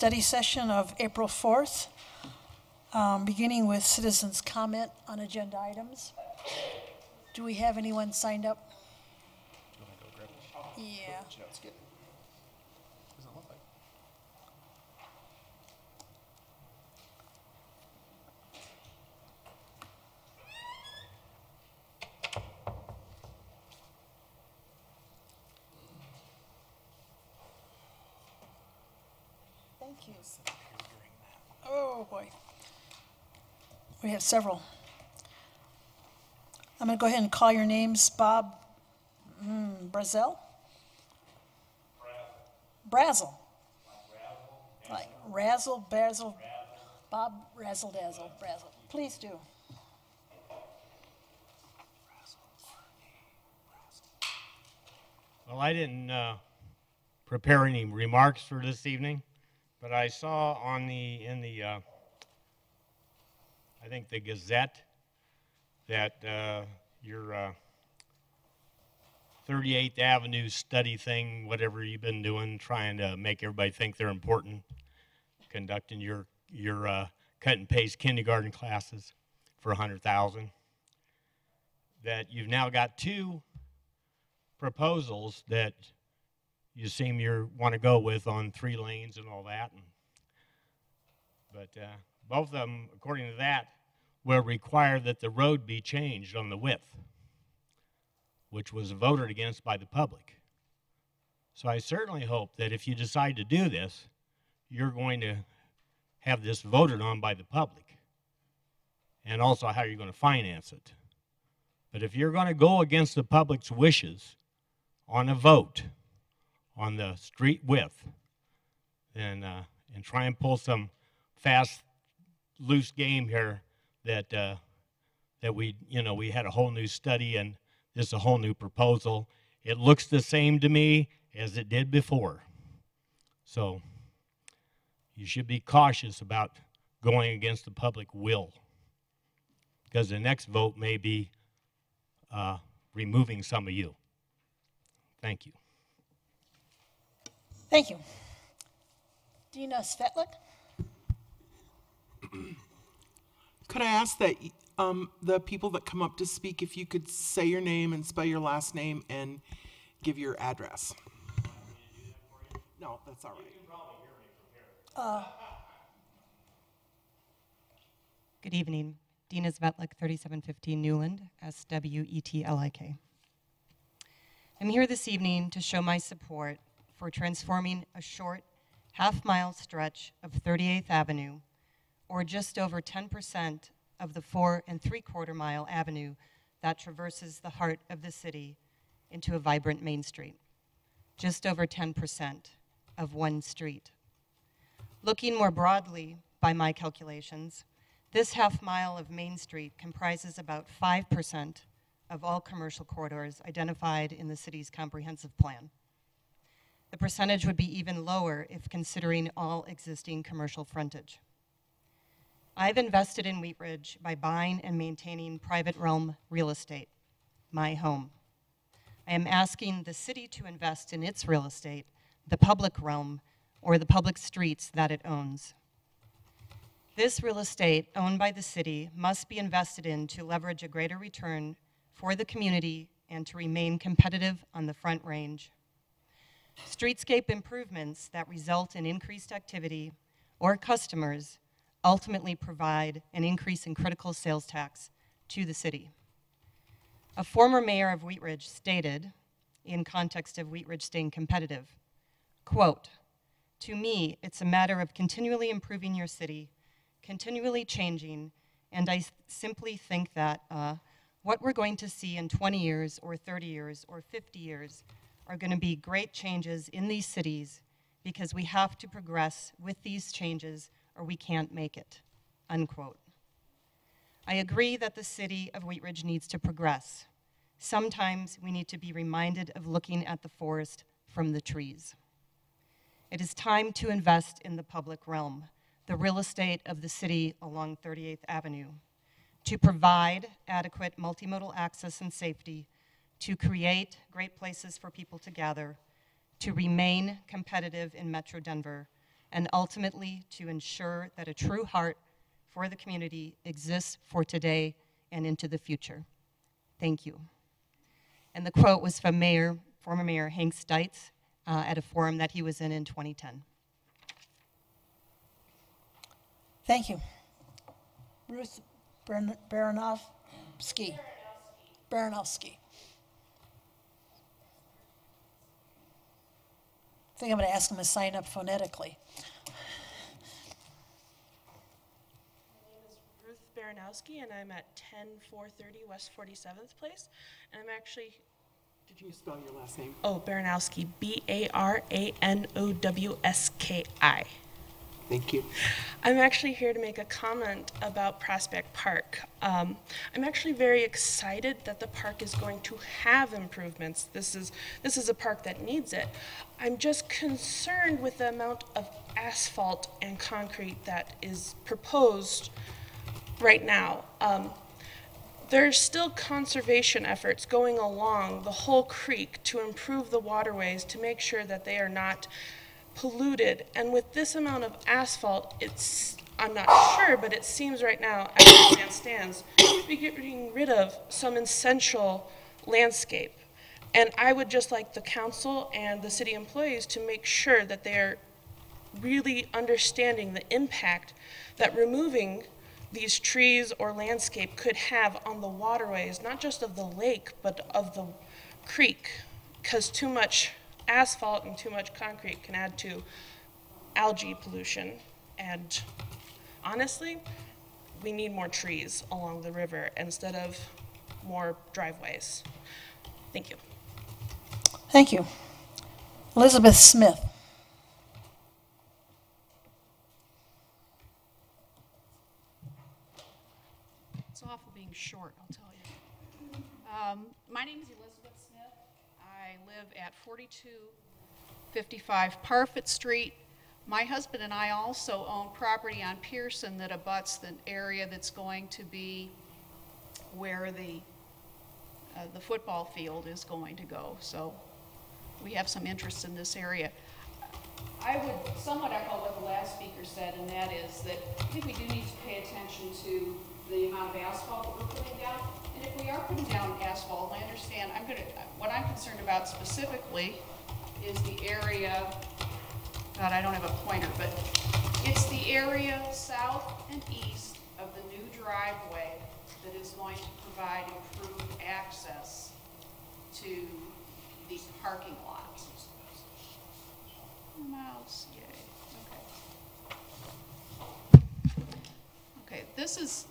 study session of April 4th, um, beginning with citizens' comment on agenda items. Do we have anyone signed up? Yeah. Oh, boy. We have several. I'm going to go ahead and call your names. Bob mm, Brazel? Brazel. Like razzle, bazzle. Bob Razzle Dazzle, Brazel. Please do. Well, I didn't uh, prepare any remarks for this evening, but I saw on the in the uh, I think the Gazette that uh, your uh, 38th Avenue study thing, whatever you've been doing, trying to make everybody think they're important, conducting your your uh, cut and paste kindergarten classes for 100,000. That you've now got two proposals that you seem you want to go with on three lanes and all that. And, but uh, both of them, according to that, will require that the road be changed on the width, which was voted against by the public. So I certainly hope that if you decide to do this, you're going to have this voted on by the public and also how you're going to finance it. But if you're going to go against the public's wishes on a vote on the street width, then uh, and try and pull some fast, loose game here that uh, that we you know we had a whole new study and this is a whole new proposal. It looks the same to me as it did before. So you should be cautious about going against the public will because the next vote may be uh, removing some of you. Thank you. Thank you. Dina Swetlik? Could I ask that um, the people that come up to speak, if you could say your name and spell your last name and give your address? No, that's all right. Good evening. Dina Swetlik, 3715 Newland, S W E T L I K. I'm here this evening to show my support for transforming a short half mile stretch of 38th Avenue, or just over 10% of the four and three quarter mile avenue that traverses the heart of the city, into a vibrant main street. Just over 10% of one street. Looking more broadly, by my calculations, this half mile of Main Street comprises about 5% of all commercial corridors identified in the city's comprehensive plan. The percentage would be even lower if considering all existing commercial frontage. I've invested in Wheat Ridge by buying and maintaining private realm real estate, my home. I am asking the city to invest in its real estate, the public realm, or the public streets that it owns. This real estate owned by the city must be invested in to leverage a greater return for the community and to remain competitive on the Front Range. Streetscape improvements that result in increased activity or customers ultimately provide an increase in critical sales tax to the city. A former mayor of Wheat Ridge stated, in context of Wheat Ridge staying competitive, quote, to me, it's a matter of continually improving your city, continually changing, and I simply think that uh, what we're going to see in 20 years or 30 years or 50 years are going to be great changes in these cities because we have to progress with these changes or we can't make it, unquote. I agree that the city of Wheat Ridge needs to progress. Sometimes we need to be reminded of looking at the forest from the trees. It is time to invest in the public realm, the real estate of the city along 38th Avenue, to provide adequate multimodal access and safety, to create great places for people to gather, to remain competitive in Metro Denver, and ultimately to ensure that a true heart for the community exists for today and into the future. Thank you. And the quote was from Mayor, former Mayor Hank Stites uh, at a forum that he was in in 2010. Thank you. Ruth Baran- Baranowski. Baranowski. I think I'm going to ask him to sign up phonetically. My name is Ruth Baranowski, and I'm at 10430 West 47th Place. And I'm actually, Did you spell your last name? oh, Baranowski, B A R A N O W S K I. Thank you. I'm actually here to make a comment about Prospect Park. Um, I'm actually very excited that the park is going to have improvements. This is this is a park that needs it. I'm just concerned with the amount of asphalt and concrete that is proposed right now. Um, there's still conservation efforts going along the whole creek to improve the waterways to make sure that they are not polluted. And with this amount of asphalt, it's, I'm not sure, but it seems right now, as the plan stands, we're getting rid of some essential landscape. And I would just like the council and the city employees to make sure that they're really understanding the impact that removing these trees or landscape could have on the waterways, not just of the lake, but of the creek. Because too much asphalt and too much concrete can add to algae pollution. And honestly, we need more trees along the river instead of more driveways. Thank you. Thank you. Elizabeth Smith. It's awful being short, I'll tell you. Um, my name is Elizabeth Smith. I live at 4255 Parfet Street. My husband and I also own property on Pierson that abuts the area that's going to be where the, uh, the football field is going to go. So we have some interest in this area. I would somewhat echo what the last speaker said, and that is that I think we do need to pay attention to the amount of asphalt that we're putting down. And if we are putting down asphalt, I understand, I'm gonna, what I'm concerned about specifically is the area, God, I don't have a pointer, but it's the area south and east of the new driveway that is going to provide improved access to the parking lot. Mouse, yay, okay. Okay, this is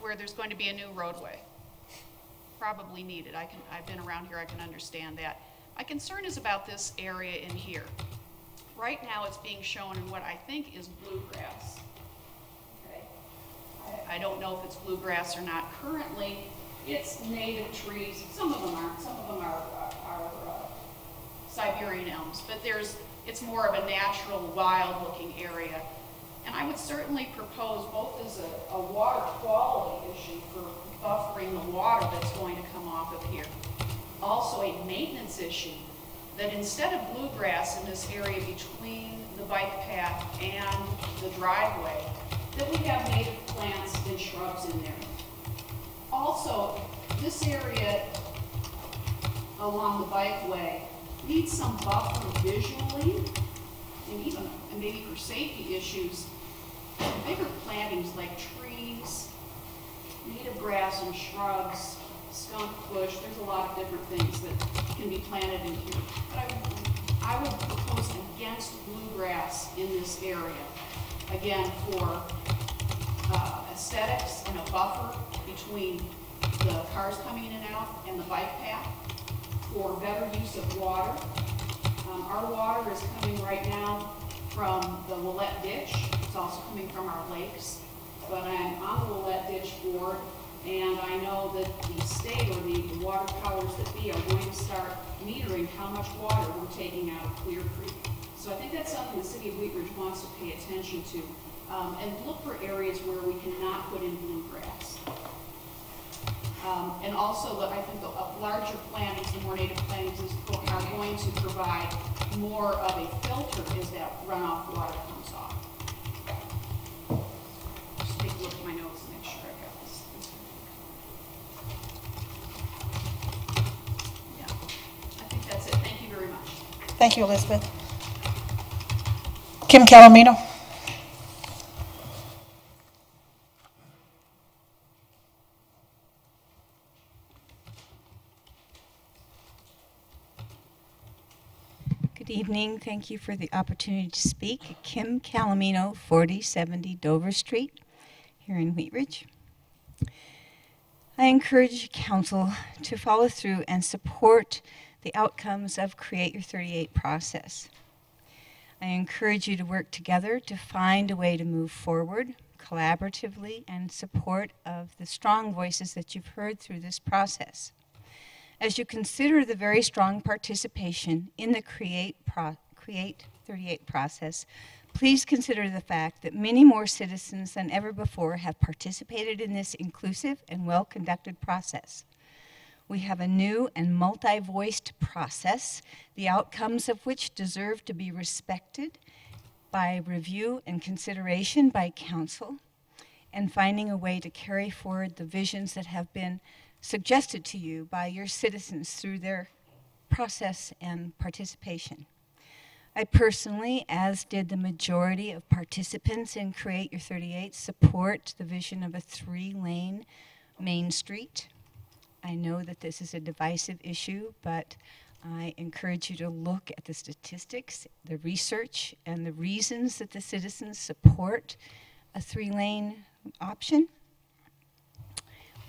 where there's going to be a new roadway. Probably needed, I can, I've been around here, I can understand that. My concern is about this area in here. Right now, it's being shown in what I think is bluegrass. Okay. I, don't know if it's bluegrass or not. Currently, it's native trees, some of them aren't, some of them are, are, uh, Siberian elms, but there's, it's more of a natural, wild-looking area. And I would certainly propose both as a, a water quality issue for buffering the water that's going to come off of here. Also a maintenance issue, that instead of bluegrass in this area between the bike path and the driveway, that we have native plants and shrubs in there. Also, this area along the bikeway needs some buffer visually, and even, and maybe for safety issues, bigger plantings like trees, native grass and shrubs, skunk bush, there's a lot of different things that can be planted in here. But I, I would propose against bluegrass in this area, again, for uh, aesthetics and a buffer between the cars coming in and out and the bike path, for better use of water. Um, our water is coming right now from the Willette Ditch. It's also coming from our lakes. But I'm on the Willette Ditch board, and I know that the state or the water powers that be are going to start metering how much water we're taking out of Clear Creek. So I think that's something the city of Wheat Ridge wants to pay attention to, um, and look for areas where we cannot put in bluegrass. Um, And also, I think the larger plantings, the more native plantings are going to provide more of a filter as that runoff water comes off. Just take a look at my notes and make sure I got this. Yeah, I think that's it. Thank you very much. Thank you, Elizabeth. Kim Calomino. Good evening. Thank you for the opportunity to speak. Kim Calomino, 4070 Dover Street, here in Wheat Ridge. I encourage council to follow through and support the outcomes of Create Your 38 process. I encourage you to work together to find a way to move forward collaboratively and support of the strong voices that you've heard through this process. As you consider the very strong participation in the Create, pro- Create 38 process, please consider the fact that many more citizens than ever before have participated in this inclusive and well conducted process. We have a new and multi voiced process, the outcomes of which deserve to be respected by review and consideration by council, and finding a way to carry forward the visions that have been suggested to you by your citizens through their process and participation. I personally, as did the majority of participants in Create Your 38, support the vision of a three lane Main Street. I know that this is a divisive issue, but I encourage you to look at the statistics, the research, and the reasons that the citizens support a three lane option.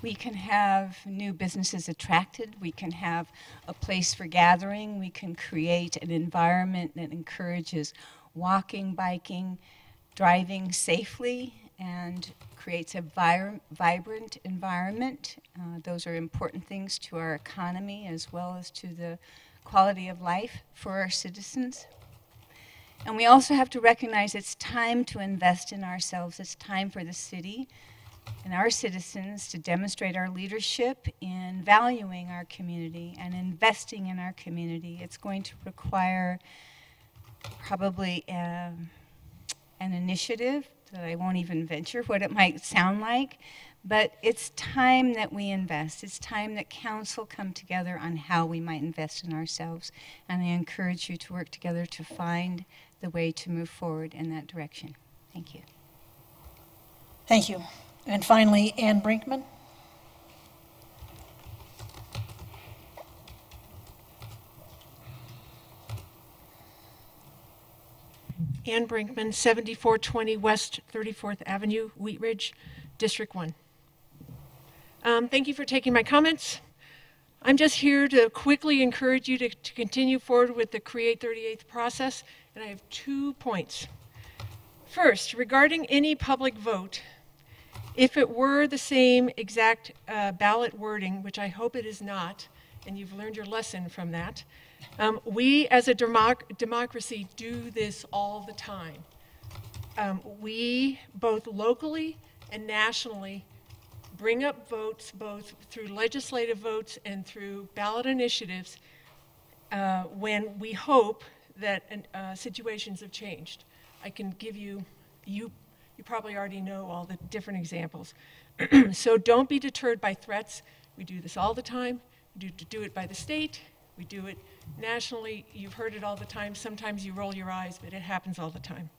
We can have new businesses attracted. We can have a place for gathering. We can create an environment that encourages walking, biking, driving safely, and creates a vibrant environment. Uh, those are important things to our economy as well as to the quality of life for our citizens. And we also have to recognize it's time to invest in ourselves. It's time for the city and our citizens to demonstrate our leadership in valuing our community and investing in our community. It's going to require probably um, an initiative that I won't even venture what it might sound like, but it's time that we invest. It's time that council come together on how we might invest in ourselves. And I encourage you to work together to find the way to move forward in that direction. Thank you. Thank you. And finally, Ann Brinkman. Ann Brinkman, 7420 West 34th Avenue, Wheat Ridge, District 1. Um, Thank you for taking my comments. I'm just here to quickly encourage you to to continue forward with the Create 38th process, and I have two points. First, regarding any public vote, if it were the same exact uh, ballot wording, which I hope it is not, and you've learned your lesson from that, um, we as a democ- democracy do this all the time. Um, we, both locally and nationally, bring up votes both through legislative votes and through ballot initiatives uh, when we hope that uh, situations have changed. I can give you, you, you probably already know all the different examples. so don't be deterred by threats. We do this all the time. We do, do it by the state. We do it nationally. You've heard it all the time. Sometimes you roll your eyes, but it happens all the time.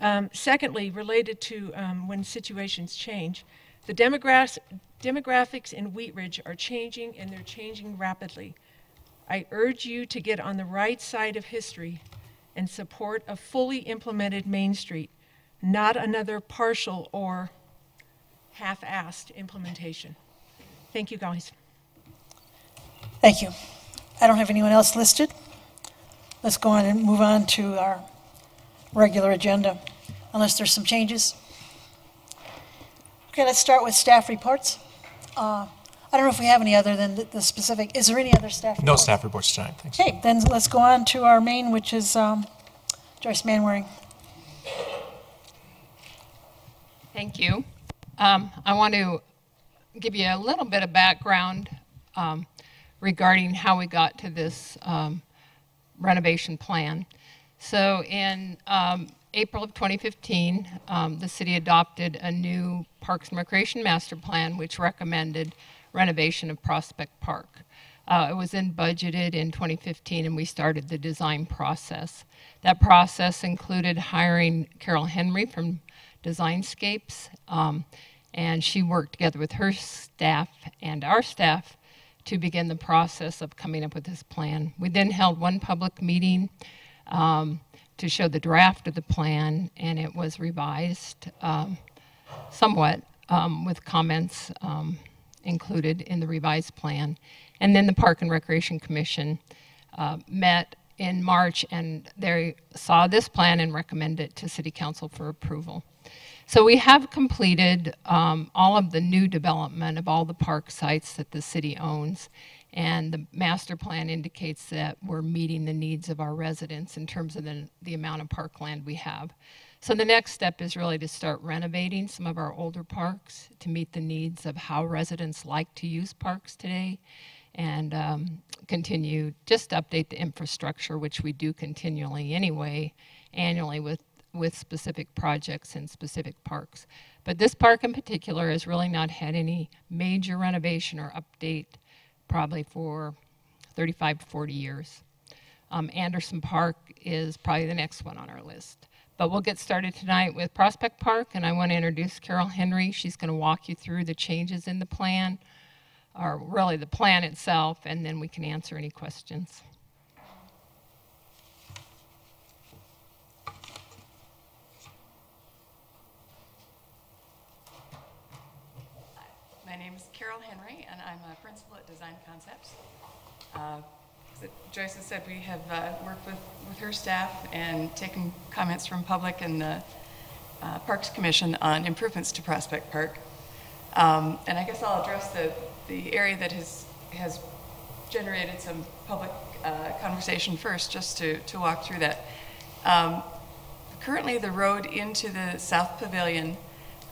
Um, secondly, related to um, when situations change, the demogra- demographics in Wheat Ridge are changing and they're changing rapidly. I urge you to get on the right side of history and support a fully implemented Main Street, not another partial or half assed implementation. Thank you, guys. Thank you. I don't have anyone else listed. Let's go on and move on to our regular agenda, unless there's some changes. Okay, let's start with staff reports. Uh, I don't know if we have any other than the- the specific, is there any other staff? No reports? staff reports tonight, thanks. Okay, then let's go on to our main, which is um, Joyce Manwaring. Thank you. Um, I want to give you a little bit of background um, regarding how we got to this um, renovation plan. So in um, April of 2015, um, the city adopted a new Parks and Recreation Master Plan, which recommended renovation of Prospect Park. Uh, it was then budgeted in 2015, and we started the design process. That process included hiring Carol Henry from Design Concepts, um, and she worked together with her staff and our staff to begin the process of coming up with this plan. We then held one public meeting um, to show the draft of the plan, and it was revised um, somewhat um, with comments um, included in the revised plan. And then the Park and Recreation Commission uh, met in March, and they saw this plan and recommended it to City Council for approval. So we have completed um, all of the new development of all the park sites that the city owns. And the master plan indicates that we're meeting the needs of our residents in terms of the, the amount of parkland we have. So the next step is really to start renovating some of our older parks to meet the needs of how residents like to use parks today and um, continue just update the infrastructure, which we do continually anyway, annually with with specific projects in specific parks. But this park in particular has really not had any major renovation or update probably for 35 to 40 years. Um, Anderson Park is probably the next one on our list. But we'll get started tonight with Prospect Park, and I want to introduce Carol Henry. She's going to walk you through the changes in the plan, or really the plan itself, and then we can answer any questions. My name is Carol Henry, and I'm a principal at Design Concepts. Uh, Joyce has said, we have uh, worked with, with her staff and taken comments from public and the uh, Parks Commission on improvements to Prospect Park. Um, and I guess I'll address the, the area that has, has generated some public uh, conversation first, just to, to walk through that. Um, currently, the road into the South Pavilion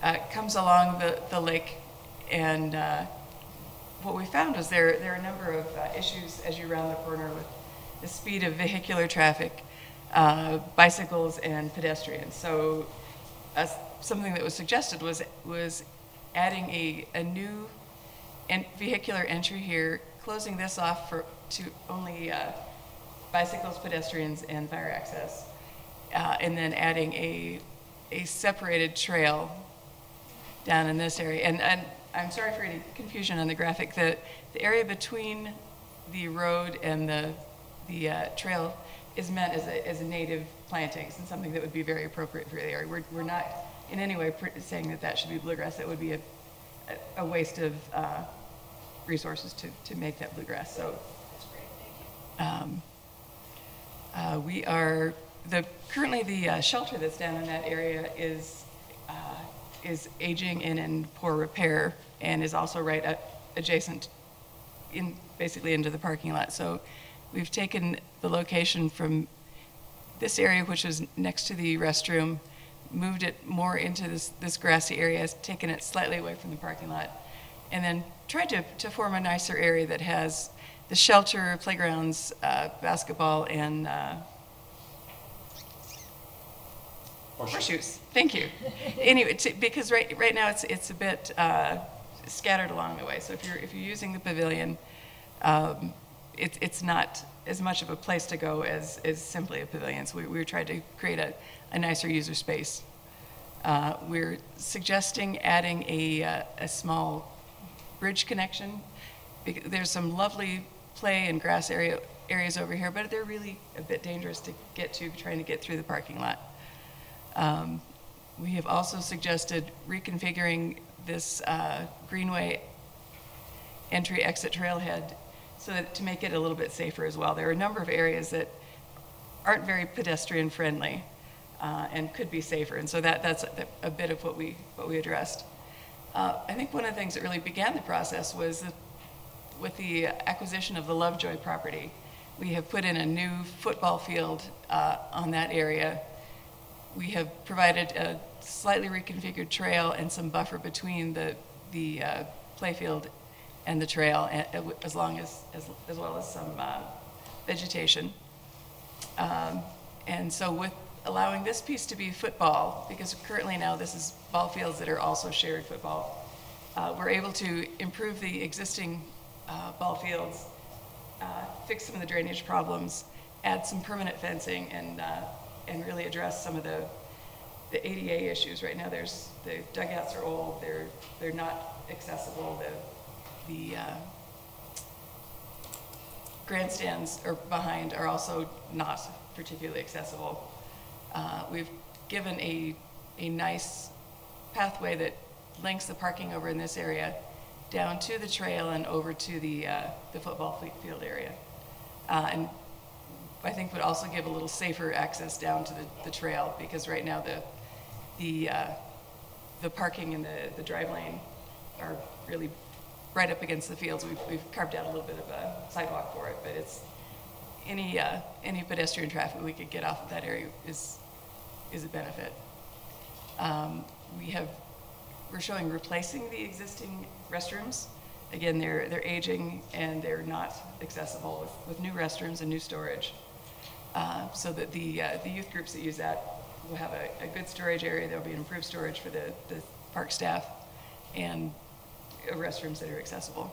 uh, comes along the, the lake and uh, what we found was there, there are a number of uh, issues as you round the corner with the speed of vehicular traffic, uh, bicycles, and pedestrians. So uh, something that was suggested was, was adding a, a new en vehicular entry here, closing this off for, to only uh, bicycles, pedestrians, and fire access, uh, and then adding a, a separated trail down in this area. And, and I'm sorry for any confusion on the graphic. The, the area between the road and the, the uh, trail is meant as a, as a native plantings and something that would be very appropriate for the area. We're, we're not in any way saying that that should be bluegrass. That would be a, a, waste of uh, resources to, to make that bluegrass. So um, uh, we are, the, currently the uh, shelter that's down in that area is uh, is aging and in poor repair and is also right adjacent in basically into the parking lot. So we've taken the location from this area, which is next to the restroom, moved it more into this, this grassy area, taken it slightly away from the parking lot, and then tried to, to form a nicer area that has the shelter, playgrounds, uh, basketball, and uh, Horseshoes. Thank you. anyway, to, because right right now it's it's a bit uh, scattered along the way. So if you're if you're using the pavilion, um, it's it's not as much of a place to go as as simply a pavilion. So we we tried to create a, a nicer user space. Uh, we're suggesting adding a uh, a small bridge connection. There's some lovely play and grass area areas over here, but they're really a bit dangerous to get to trying to get through the parking lot. Um, we have also suggested reconfiguring this uh, greenway entry exit trailhead so that to make it a little bit safer as well. There are a number of areas that aren't very pedestrian friendly uh, and could be safer, and so that, that's a, a bit of what we, what we addressed. Uh, I think one of the things that really began the process was with the acquisition of the Lovejoy property. We have put in a new football field uh, on that area we have provided a slightly reconfigured trail and some buffer between the, the uh, playfield and the trail, as long as, as as well as some uh, vegetation. Um, And so with allowing this piece to be football, because currently now this is ball fields that are also shared football, uh, we're able to improve the existing uh, ball fields, uh, fix some of the drainage problems, add some permanent fencing, and, uh, and really address some of the, the ADA issues. Right now, there's, the dugouts are old, they're, they're not accessible, the, the uh, grandstands are behind are also not particularly accessible. Uh, We've given a, a nice pathway that links the parking over in this area down to the trail and over to the, uh, the football field area. Uh, And I think would also give a little safer access down to the, the trail, because right now the, the, uh, the parking and the, the drive lane are really right up against the fields. We've, we've carved out a little bit of a sidewalk for it, but it's, any, uh, any pedestrian traffic we could get off of that area is, is a benefit. Um, We have, we're showing replacing the existing restrooms. Again, they're, they're aging and they're not accessible with, with new restrooms and new storage. Uh, So that the, uh, the youth groups that use that will have a, a good storage area, there'll be an improved storage for the, the park staff, and uh, restrooms that are accessible.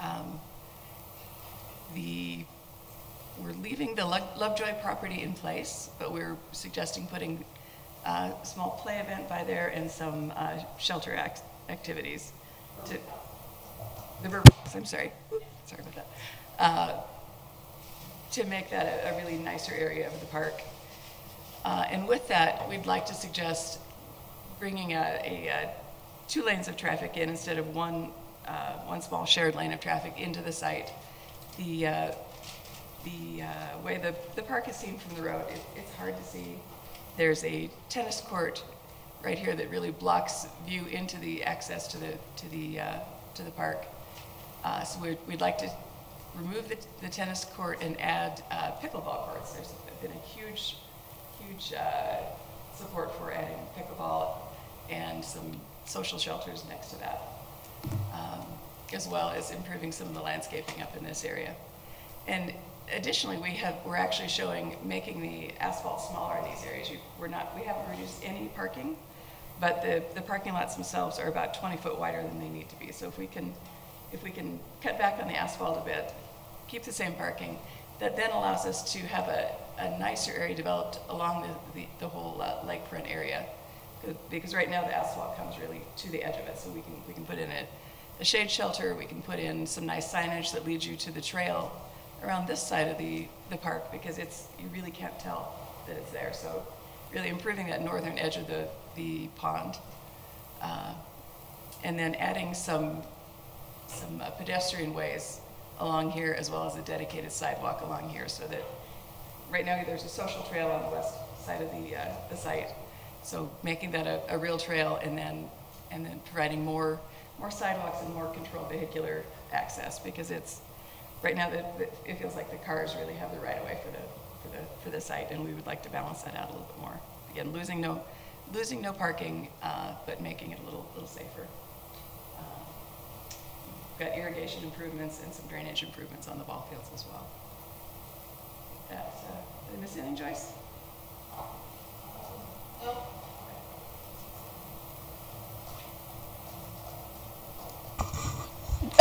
Um, The, we're leaving the Lovejoy property in place, but we're suggesting putting uh, a small play event by there and some uh, shelter ac- activities to, the I'm sorry, sorry about that. To make that a- a really nicer area of the park. Uh, And with that, we'd like to suggest bringing a, a, uh, two lanes of traffic in instead of one, uh, one small shared lane of traffic into the site. The, uh, the uh, way the, the park is seen from the road, it, it's hard to see. There's a tennis court right here that really blocks view into the access to the, to the, uh, to the park. Uh, So we'd, we'd like to remove the, the tennis court and add uh, pickleball courts. There's been a huge, huge uh, support for adding pickleball and some social shelters next to that, um, as well as improving some of the landscaping up in this area. And additionally, we have, we're actually showing making the asphalt smaller in these areas. You- We're not, we haven't reduced any parking, but the, the parking lots themselves are about 20 foot wider than they need to be. So if we can, if we can cut back on the asphalt a bit, keep the same parking, that then allows us to have a, a nicer area developed along the, the, the whole uh, lakefront area. Because right now the asphalt comes really to the edge of it, so we can, we can put in a, a shade shelter, we can put in some nice signage that leads you to the trail around this side of the, the park, because it's, you really can't tell that it's there. So really improving that northern edge of the, the pond. Uh, And then adding some, some uh, pedestrian ways along here, as well as a dedicated sidewalk along here, so that, right now, there's a social trail on the west side of the, uh, the site. So making that a, a real trail and then, and then providing more, more sidewalks and more controlled vehicular access, because it's, right now, that, that- it feels like the cars really have the right of way for the, for the, for the site, and we would like to balance that out a little bit more. Again, losing no, losing no parking, uh, but making it a little, little safer. We've got irrigation improvements and some drainage improvements on the ball fields as well. That, uh, did I miss anything, Joyce?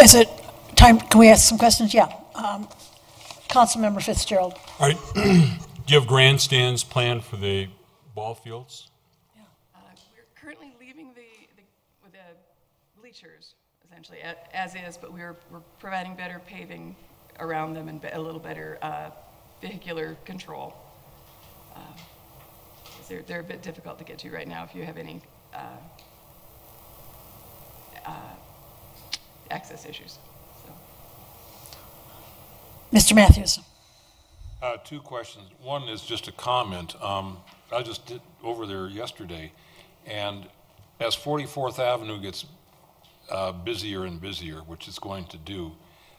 Is it time, can we ask some questions? Yeah. Um, Councilmember Fitzgerald. All right, do you have grandstands planned for the ball fields? Uh, We're currently leaving the, the- with the bleachers, essentially, as is, but we're, we're providing better paving around them and a little better uh, vehicular control. Uh, 'cause They're, they're a bit difficult to get to right now if you have any uh, uh, access issues, so. Mr. Matthews. Uh, two questions. One is just a comment. Um, I just did over there yesterday, and as 44th Avenue gets uh, busier and busier, which it's going to do,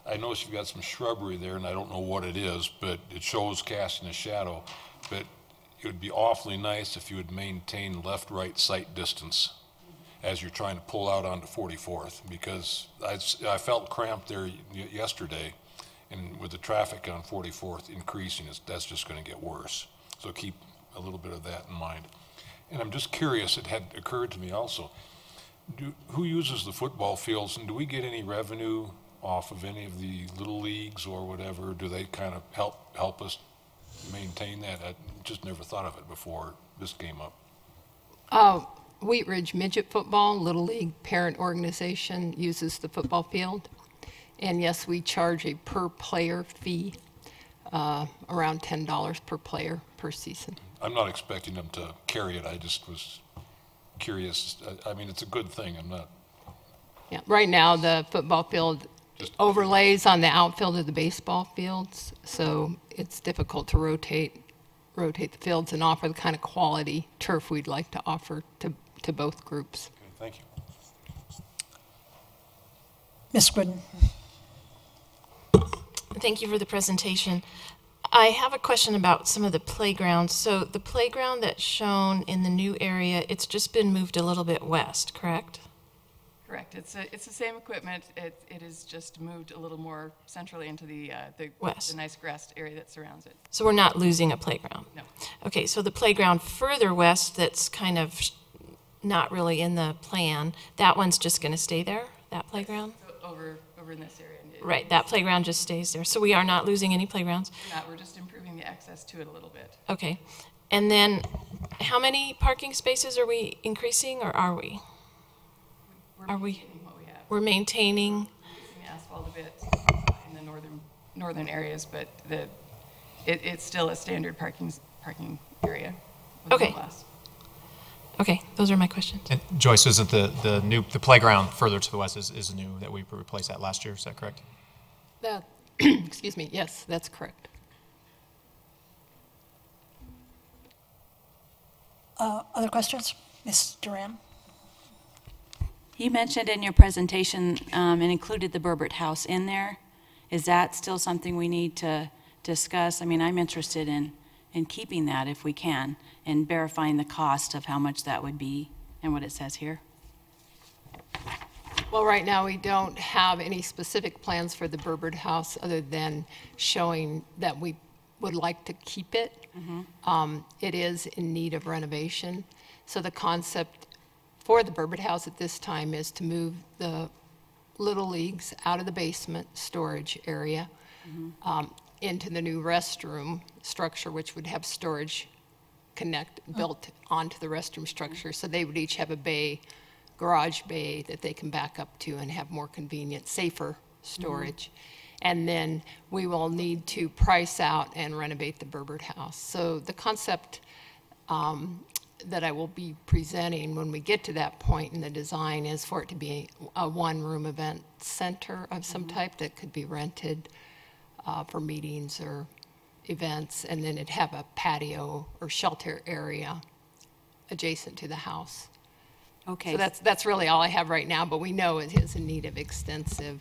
I noticed you've got some shrubbery there, and I don't know what it is, but it shows casting a shadow. But it would be awfully nice if you would maintain left-right sight distance. as you're trying to pull out onto 44th, because I felt cramped there yesterday, and with the traffic on 44th increasing, that's just going to get worse. So keep a little bit of that in mind. And I'm just curious, it had occurred to me also, do, who uses the football fields, and do we get any revenue off of any of the little leagues or whatever? Do they kind of help, help us maintain that? I just never thought of it before this came up. Uh, Wheat Ridge Midget Football, Little League parent organization, uses the football field. And yes, we charge a per-player fee, uh, around $10 per player per season. I'm not expecting them to carry it, I just was curious. I, I mean, it's a good thing, I'm not, Yeah, right now, the football field Just- overlays on the outfield of the baseball fields, so it's difficult to rotate, rotate the fields and offer the kind of quality turf we'd like to offer to, to both groups. okay, thank you. Ms. Wooden? Thank you for the presentation. I have a question about some of the playgrounds. So the playground that's shown in the new area, it's just been moved a little bit west, correct? Correct. It's, a- it's the same equipment. It, it is just moved a little more centrally into the, uh, the, West. the nice grassed area that surrounds it. So we're not losing a playground? No. Okay, so the playground further west that's kind of not really in the plan, that one's just going to stay there, that playground? So Over, over in this area. Right, that playground just stays there. So we are not losing any playgrounds? We're not, we're just improving the access to it a little bit. Okay. And then, how many parking spaces are we increasing, or are we? We're Are we- maintaining what we have. We're maintaining, Increasing the asphalt a bit in the northern, northern areas, but the, it, it's still a standard parking, s- parking area. with no Okay. glass. Okay, those are my questions. And Joyce, isn't the, the new, the playground further to the west is, is new that we replaced that last year, is that correct? That, excuse me, yes, that's correct. Uh, Other questions? Ms. Duran? You mentioned in your presentation, um, and included the Burbert House in there. Is that still something we need to discuss? I mean, I'm interested in, in keeping that if we can, and verifying the cost of how much that would be and what it says here. Well, right now, we don't have any specific plans for the Burbard House other than showing that we would like to keep it. Um, It is in need of renovation. So the concept for the Burbard House at this time is to move the Little Leagues out of the basement storage area um, into the new restroom structure, which would have storage connect, built onto the restroom structure. So they would each have a bay, garage bay that they can back up to and have more convenient, safer storage. And then we will need to price out and renovate the Burbard House. So the concept um, that I will be presenting when we get to that point in the design is for it to be a one-room event center of some type that could be rented uh, for meetings or events, and then it'd have a patio or shelter area adjacent to the house. Okay. So that's, that's really all I have right now, but we know it is in need of extensive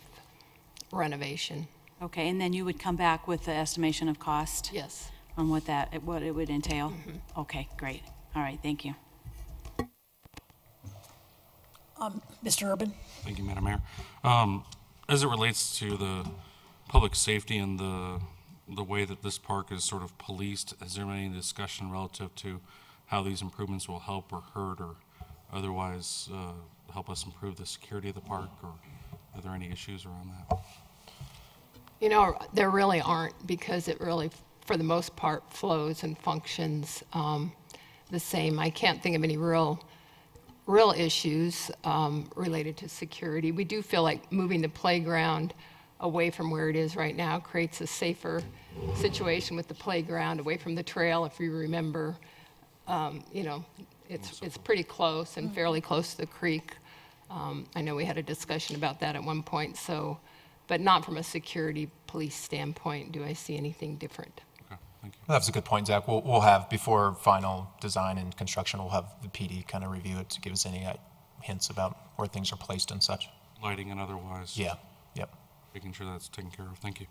renovation. Okay, and then you would come back with the estimation of cost? Yes. On what that, what it would entail? Okay, great. All right, thank you. Um, Mr. Urban? Thank you, Madam Mayor. Um, As it relates to the public safety and the, the way that this park is sort of policed, has there any discussion relative to how these improvements will help or hurt or otherwise uh, help us improve the security of the park, or are there any issues around that? You know, there really aren't because it really, for the most part, flows and functions um, the same. I can't think of any real, real issues um, related to security. We do feel like moving the playground away from where it is right now creates a safer situation with the playground, away from the trail, if you remember. Um, You know, it's, it's pretty close and fairly close to the creek. Um, I know we had a discussion about that at one point, so, but not from a security police standpoint, do I see anything different. Okay, thank. That's a good point, Zach. We'll, we'll have, before final design and construction, we'll have the PD kind of review it to give us any uh, hints about where things are placed and such. Lighting and otherwise? Yeah, yep. Making sure that's taken care of. Thank you.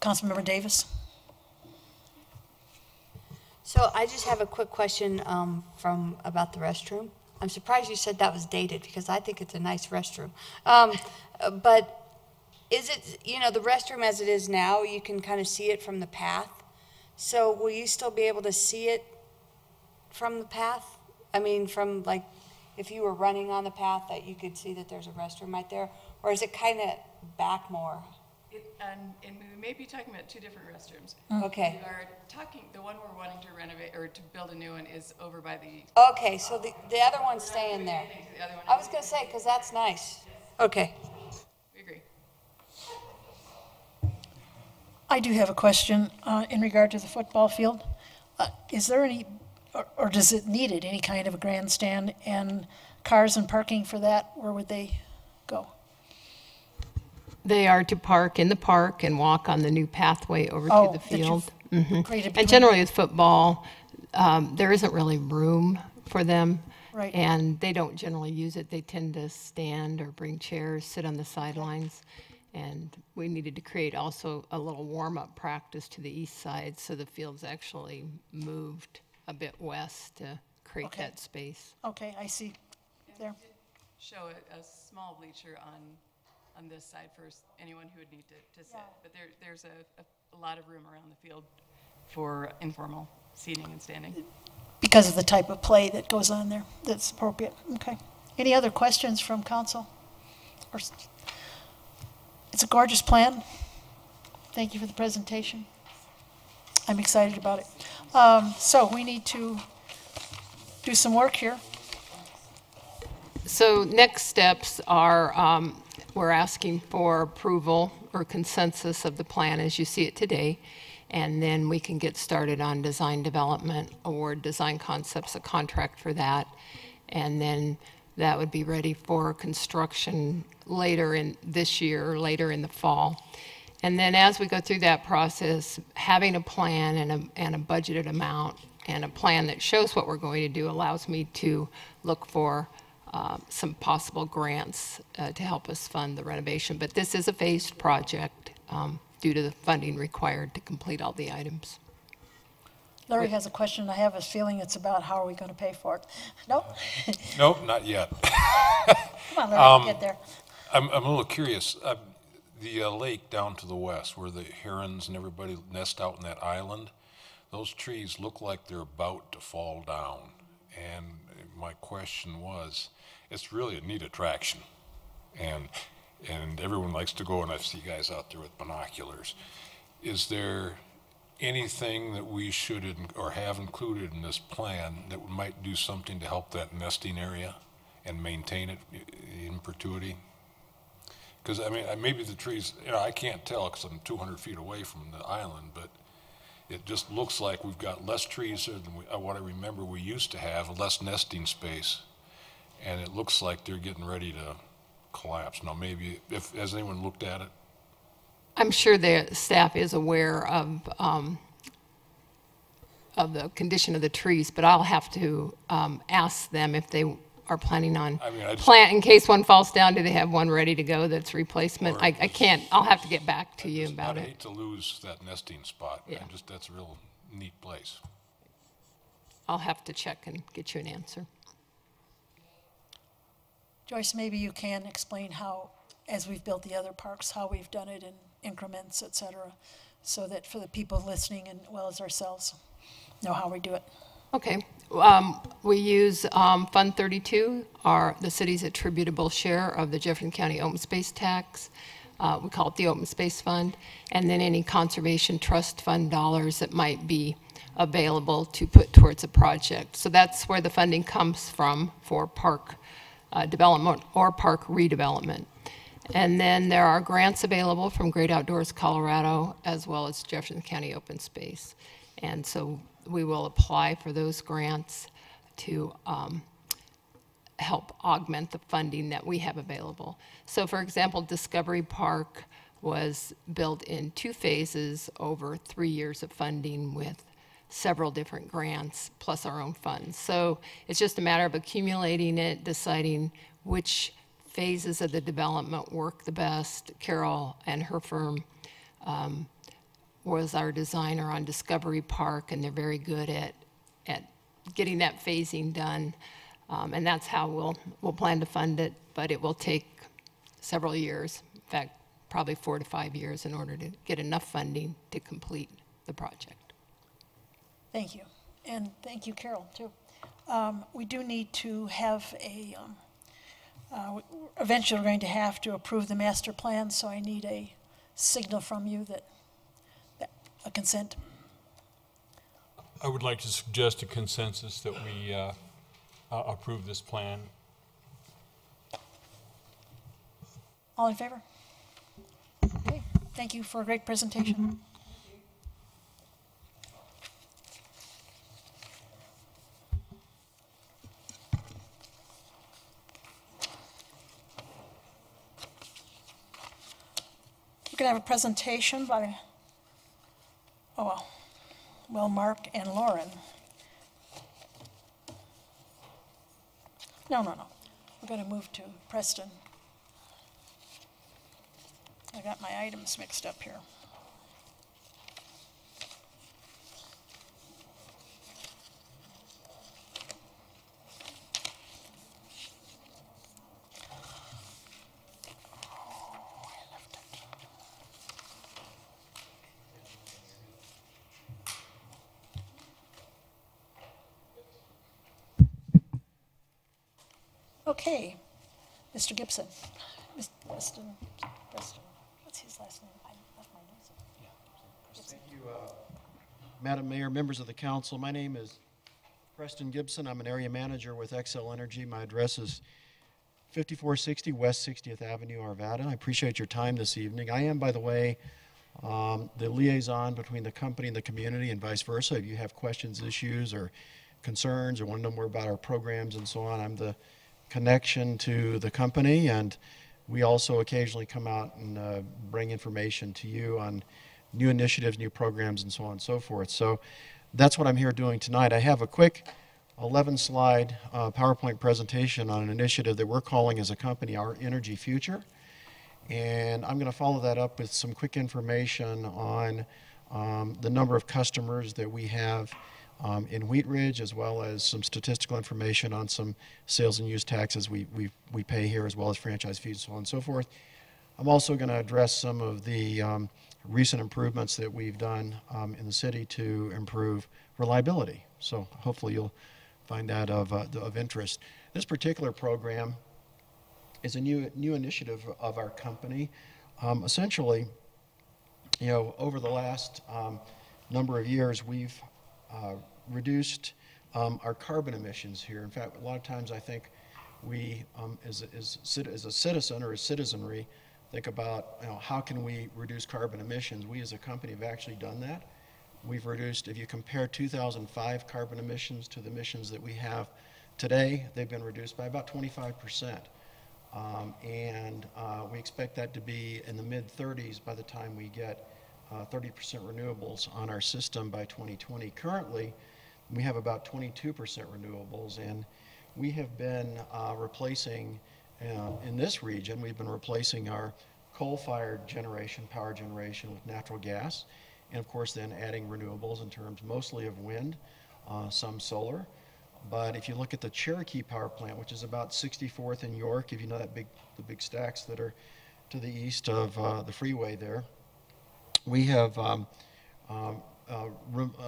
Councilmember Davis? So I just have a quick question um, from, about the restroom. I'm surprised you said that was dated, because I think it's a nice restroom. Um, But is it, you know, the restroom as it is now, you can kind of see it from the path? So will you still be able to see it from the path? I mean, from like, if you were running on the path, that you could see that there's a restroom right there? Or is it kind of back more? It, and, and we may be talking about two different restrooms. Okay. We are talking, the one we're wanting to renovate, or to build a new one is over by the, Okay, so the, the other one's staying there. the other one. I was gonna say, because that's nice. Okay. We agree. I do have a question uh, in regard to the football field. Uh, Is there any, or- or does it need it, any kind of a grandstand and cars and parking for that? Where would they go? They are to park in the park and walk on the new pathway over Oh, to the field. Mhm. created And generally with football, um, there isn't really room for them. Right. And they don't generally use it. They tend to stand or bring chairs, sit on the sidelines. And we needed to create also a little warm-up practice to the east side, so the field's actually moved a bit west to create Okay. that space. Okay, I see there. Show a, a small bleacher on, on this side for s- anyone who would need to, to sit. But there, there's a, a, a lot of room around the field for informal seating and standing. Because of the type of play that goes on there, that's appropriate. Okay. Any other questions from council? Or s- It's a gorgeous plan. Thank you for the presentation. I'm excited about it. Um, So we need to do some work here. So next steps are, um, we're asking for approval or consensus of the plan as you see it today. And then we can get started on design development, award design concepts, a contract for that. And then that would be ready for construction later in this year, or later in the fall. And then as we go through that process, having a plan and a, and a budgeted amount and a plan that shows what we're going to do allows me to look for uh, some possible grants uh, to help us fund the renovation. But this is a phased project um, due to the funding required to complete all the items. Larry has a question. I have a feeling it's about how are we going to pay for it? Nope. Nope, not yet. Come on, Larry, Um, get there. I'm, I'm a little curious. Uh, the uh, lake down to the west, where the herons and everybody nest out in that island, those trees look like they're about to fall down. And my question was, it's really a neat attraction, and and everyone likes to go, and I see guys out there with binoculars. Is there anything that we should in- or have included in this plan that might do something to help that nesting area and maintain it in perpetuity? Because, I mean, maybe the trees, you know, I can't tell because I'm 200 feet away from the island, but it just looks like we've got less trees than we, uh, what I remember we used to have, less nesting space. And it looks like they're getting ready to collapse. Now, maybe, if, has anyone looked at it? I'm sure the staff is aware of, um, of the condition of the trees, but I'll have to um, ask them if they are planning on I mean, I just- plant, in case one falls down, do they have one ready to go that's replacement? Or I, I can't, I'll have to get back to you I'd about it. hate to lose that nesting spot. I Yeah. just, that's a real neat place. I'll have to check and get you an answer. Joyce, maybe you can explain how, as we've built the other parks, how we've done it in increments, et cetera, so that for the people listening and well as ourselves, know how we do it. Okay, um, we use, um, Fund thirty-two, our, the city's attributable share of the Jefferson County Open Space Tax. Uh, we call it the Open Space Fund, and then any Conservation Trust Fund dollars that might be available to put towards a project. So that's where the funding comes from for park, uh, development or park redevelopment. And then there are grants available from Great Outdoors Colorado as well as Jefferson County Open Space. And so we will apply for those grants to um, help augment the funding that we have available. So for example, Discovery Park was built in two phases over three years of funding with several different grants plus our own funds. So it's just a matter of accumulating it, deciding which phases of the development work the best. Carol and her firm um, was our designer on Discovery Park, and they're very good at, at getting that phasing done. Um, and that's how we'll, we'll plan to fund it, but it will take several years. In fact, probably four to five years in order to get enough funding to complete the project. Thank you. And thank you, Carol, too. Um, We do need to have a, um, uh, eventually, we're going to have to approve the master plan, so I need a signal from you that, that a consent. I would like to suggest a consensus that we uh, uh, approve this plan. All in favor? Okay, thank you for a great presentation. We're going to have a presentation by, oh, well, well, Mark and Lauren. No, no, no. We're going to move to Preston. I got my items mixed up here. Okay, Mr. Gibson. Mr. Preston, what's his last name? I left my notes. Gibson. Thank you, uh, Madam Mayor, members of the council. My name is Preston Gibson. I'm an area manager with Xcel Energy. My address is 5460 West 60th Avenue, Arvada. I appreciate your time this evening. I am, by the way, um, the liaison between the company and the community and vice versa. If you have questions, issues, or concerns, or want to know more about our programs and so on, I'm the connection to the company, and we also occasionally come out and uh, bring information to you on new initiatives, new programs, and so on and so forth. So that's what I'm here doing tonight. I have a quick 11 slide uh, PowerPoint presentation on an initiative that we're calling as a company Our Energy Future. And I'm going to follow that up with some quick information on um, the number of customers that we have um, in Wheat Ridge, as well as some statistical information on some sales and use taxes we, we, we pay here, as well as franchise fees, so on and so forth. I'm also going to address some of the um, recent improvements that we've done um, in the city to improve reliability. So hopefully you'll find that of, uh, of interest. This particular program is a new, new initiative of our company. Um, essentially, you know, over the last um, number of years, we've reduced um, our carbon emissions here. In fact, a lot of times I think we, um, as, as, as a citizen or as citizenry, think about you know, how can we reduce carbon emissions. We as a company have actually done that. We've reduced, if you compare 2005 carbon emissions to the emissions that we have today, they've been reduced by about 25 percent. Um, and uh, we expect that to be in the mid 30s by the time we get 30% uh, renewables on our system by 2020. Currently, we have about 22% renewables, and we have been uh, replacing, uh, in this region, we've been replacing our coal-fired generation, power generation with natural gas, and of course then adding renewables in terms mostly of wind, uh, some solar. But if you look at the Cherokee power plant, which is about 64th in York, if you know that big, the big stacks that are to the east of uh, the freeway there, we have um, um, uh,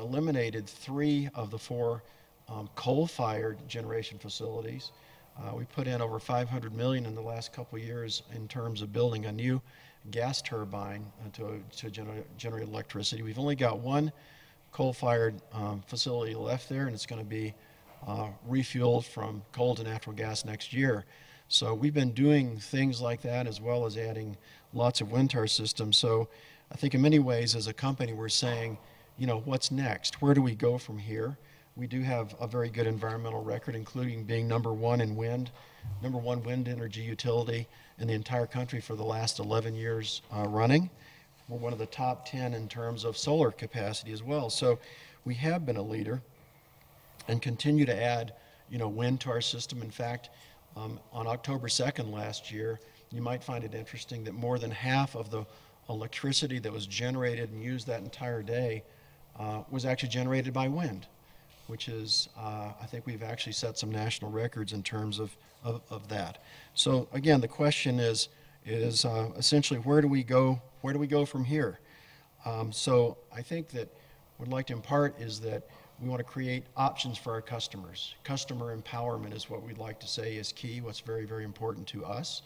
eliminated three of the four um, coal-fired generation facilities. Uh, we put in over 500 million in the last couple years in terms of building a new gas turbine uh, to, to gener generate electricity. We've only got one coal-fired um, facility left there, and it's going to be uh, refueled from coal to natural gas next year. So we've been doing things like that as well as adding lots of wind tower systems. So I think in many ways, as a company, we're saying, you know, what's next? Where do we go from here? We do have a very good environmental record, including being number one in wind, number one wind energy utility in the entire country for the last 11 years uh, running. We're one of the top 10 in terms of solar capacity as well. So we have been a leader and continue to add, you know, wind to our system. In fact, um, on October 2nd last year, you might find it interesting that more than half of the electricity that was generated and used that entire day uh, was actually generated by wind, which is, uh, I think we've actually set some national records in terms of, of, of that. So again, the question is, is uh, essentially where do we go, where do we go from here? Um, so I think that what I'd like to impart is that we want to create options for our customers. Customer empowerment is what we'd like to say is key, what's very, very important to us.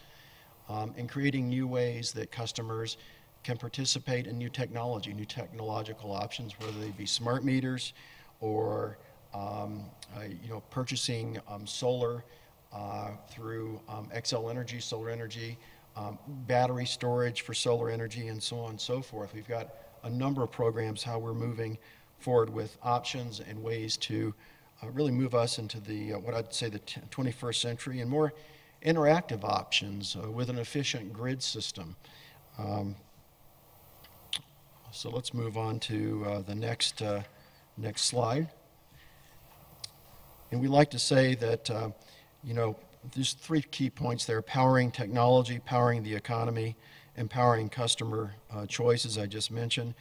Um, and creating new ways that customers can participate in new technology, new technological options, whether they be smart meters or um, uh, you know, purchasing um, solar uh, through um, Xcel Energy, solar energy, um, battery storage for solar energy, and so on and so forth. We've got a number of programs how we're moving forward with options and ways to uh, really move us into the uh, what I'd say the 21st century and more interactive options uh, with an efficient grid system. So let's move on to uh, the next uh, next slide. And we like to say that uh, you know there's three key points there: powering technology, powering the economy, empowering customer uh, choices, I just mentioned.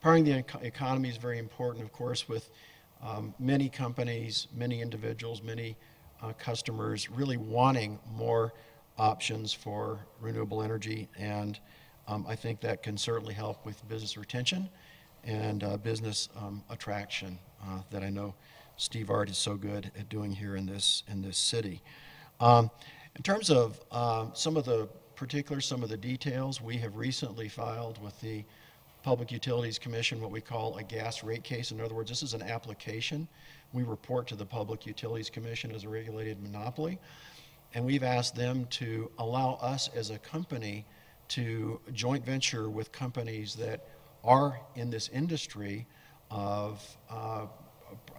Powering the ec- economy is very important, of course, with um, many companies, many individuals, many uh, customers really wanting more options for renewable energy. And um, I think that can certainly help with business retention and uh, business um, attraction uh, that I know Steve Art is so good at doing here in this, in this city. Um, in terms of uh, some of the particulars, some of the details, we have recently filed with the Public Utilities Commission what we call a gas rate case. In other words, this is an application. We report to the Public Utilities Commission as a regulated monopoly, and we've asked them to allow us as a company to joint venture with companies that are in this industry of uh,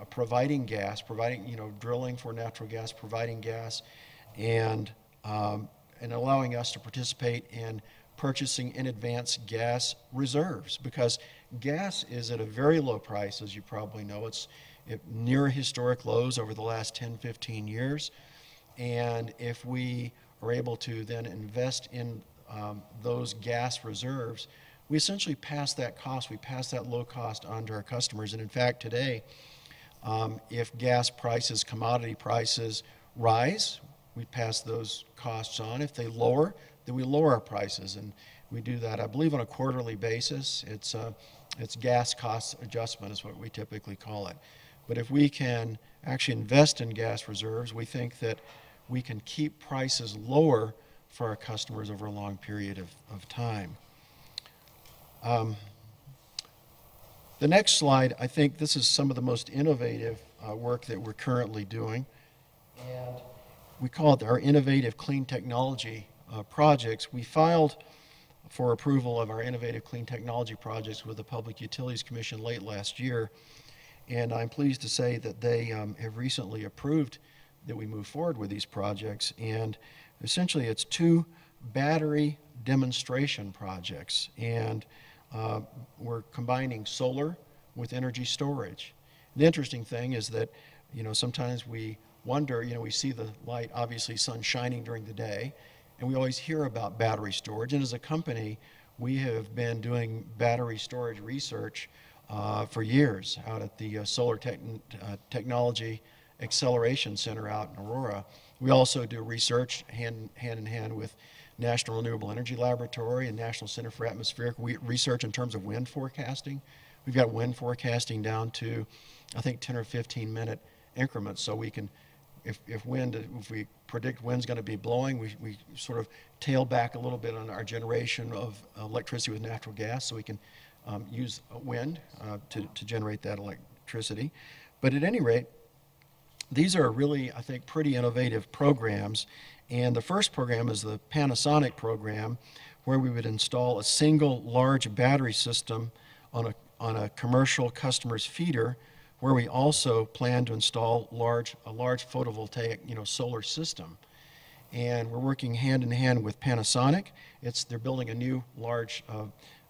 providing gas, providing, you know, drilling for natural gas, providing gas, and um, and allowing us to participate in purchasing in advance gas reserves because gas is at a very low price, as you probably know. It's it, near historic lows over the last 10, 15 years. And if we are able to then invest in um, those gas reserves, we essentially pass that cost, we pass that low cost on to our customers. And in fact, today, um, if gas prices, commodity prices rise, we pass those costs on. If they lower, then we lower our prices. And we do that, I believe, on a quarterly basis. It's, uh, it's gas cost adjustment, is what we typically call it. But if we can actually invest in gas reserves, we think that we can keep prices lower for our customers over a long period of, of time. Um, the next slide, I think this is some of the most innovative uh, work that we're currently doing. And we call it our innovative clean technology uh, projects. We filed for approval of our innovative clean technology projects with the Public Utilities Commission late last year. And I'm pleased to say that they um, have recently approved that we move forward with these projects. And essentially, it's two battery demonstration projects. And uh, we're combining solar with energy storage. The interesting thing is that, you know, sometimes we wonder, you know, we see the light, obviously, sun shining during the day, and we always hear about battery storage. And as a company, we have been doing battery storage research uh, for years out at the uh, Solar uh, Technology Acceleration Center out in Aurora. We also do research hand, hand in hand with National Renewable Energy Laboratory and National Center for Atmospheric Research in terms of wind forecasting. We've got wind forecasting down to, I think, 10 or 15 minute increments, so we can, if, if wind, if we predict wind's going to be blowing, we, we sort of tail back a little bit on our generation of electricity with natural gas, so we can um, use wind uh, to, to generate that electricity. But at any rate, these are really, I think, pretty innovative programs. And the first program is the Panasonic program, where we would install a single large battery system on a, on a commercial customer's feeder, where we also plan to install large, a large photovoltaic you know, solar system. And we're working hand in hand with Panasonic. It's, they're building a new large uh,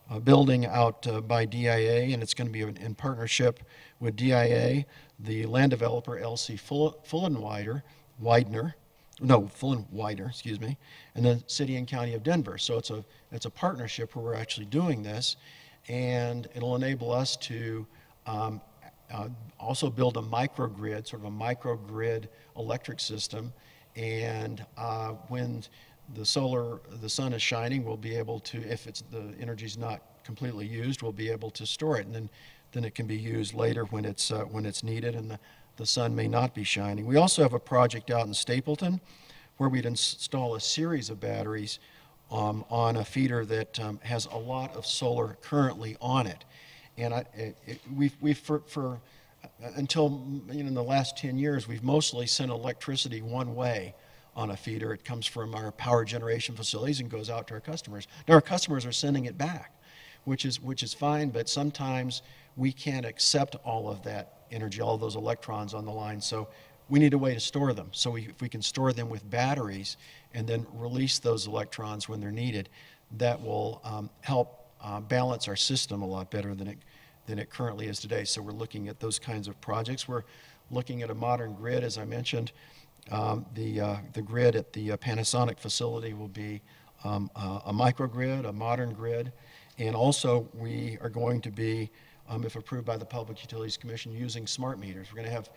uh, building out uh, by DIA, and it's going to be in partnership with DIA, the land developer LC Fulenwider, Widener, no, full and wider, excuse me, and the City and County of Denver. So it's a, it's a partnership where we're actually doing this, and it'll enable us to um, uh, also build a microgrid, sort of a microgrid electric system, and uh, when the solar, the sun is shining, we'll be able to, if it's, the energy's not completely used, we'll be able to store it, and then, then it can be used later when it's, uh, when it's needed, and the, the sun may not be shining. We also have a project out in Stapleton where we'd install a series of batteries um, on a feeder that um, has a lot of solar currently on it. And I, it, it, we've, we've for, for uh, until you know, in the last 10 years, we've mostly sent electricity one way on a feeder. It comes from our power generation facilities and goes out to our customers. Now our customers are sending it back, which is, which is fine, but sometimes we can't accept all of that energy, all those electrons on the line. So we need a way to store them. So we, if we can store them with batteries and then release those electrons when they're needed, that will um, help uh, balance our system a lot better than it, than it currently is today. So we're looking at those kinds of projects. We're looking at a modern grid, as I mentioned. Um, the, uh, the grid at the uh, Panasonic facility will be um, a microgrid, a modern grid, and also we are going to be, um, if approved by the Public Utilities Commission, using smart meters. We're going to have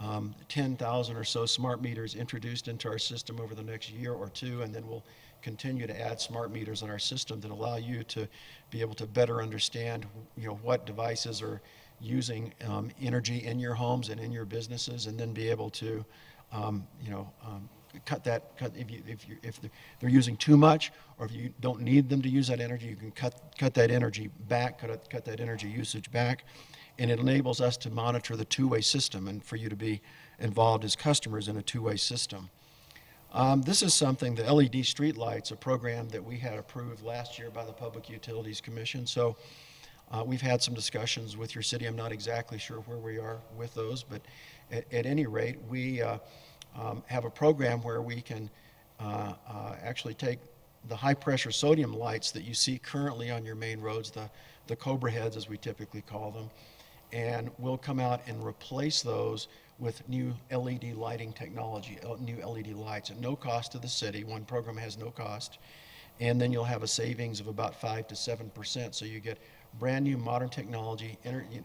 um, 10,000 or so smart meters introduced into our system over the next year or two, and then we'll continue to add smart meters in our system that allow you to be able to better understand, you know, what devices are using um, energy in your homes and in your businesses, and then be able to, um, you know, um, cut that. Cut if you if you if they're using too much, or if you don't need them to use that energy, you can cut cut that energy back, cut cut that energy usage back and it enables us to monitor the two-way system and for you to be involved as customers in a two-way system. Um, this is something, the LED streetlights, a program that we had approved last year by the Public Utilities Commission. So uh, we've had some discussions with your city. I'm not exactly sure where we are with those, but at, at any rate, we uh, um, have a program where we can uh, uh actually take the high pressure sodium lights that you see currently on your main roads, the, the Cobra heads as we typically call them, and we'll come out and replace those with new LED lighting technology, new LED lights at no cost to the city. One program has no cost. And then you'll have a savings of about 5 to 7%. So you get brand new modern technology,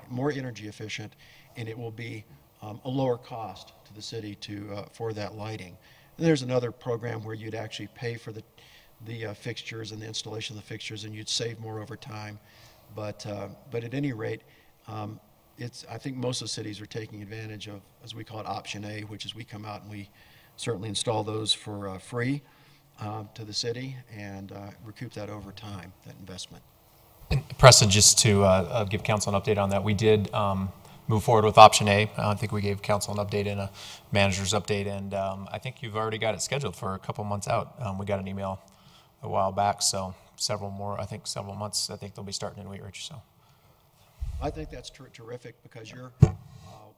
more energy efficient, and it will be um, a lower cost to the city to, uh, for that lighting. And there's another program where you'd actually pay for the, the uh, fixtures and the installation of the fixtures, and you'd save more over time. But, uh, but at any rate, um, it's, I think most of the cities are taking advantage of, as we call it, option A, which is we come out and we certainly install those for uh, free uh, to the city and uh, recoup that over time, that investment. And Preston, just to uh, give council an update on that, we did um, move forward with option A. I think we gave council an update and a manager's update, and um, I think you've already got it scheduled for a couple months out. Um, we got an email a while back, so several more, I think several months, I think they'll be starting in Wheat Ridge, so. I think that's ter- terrific because you're uh,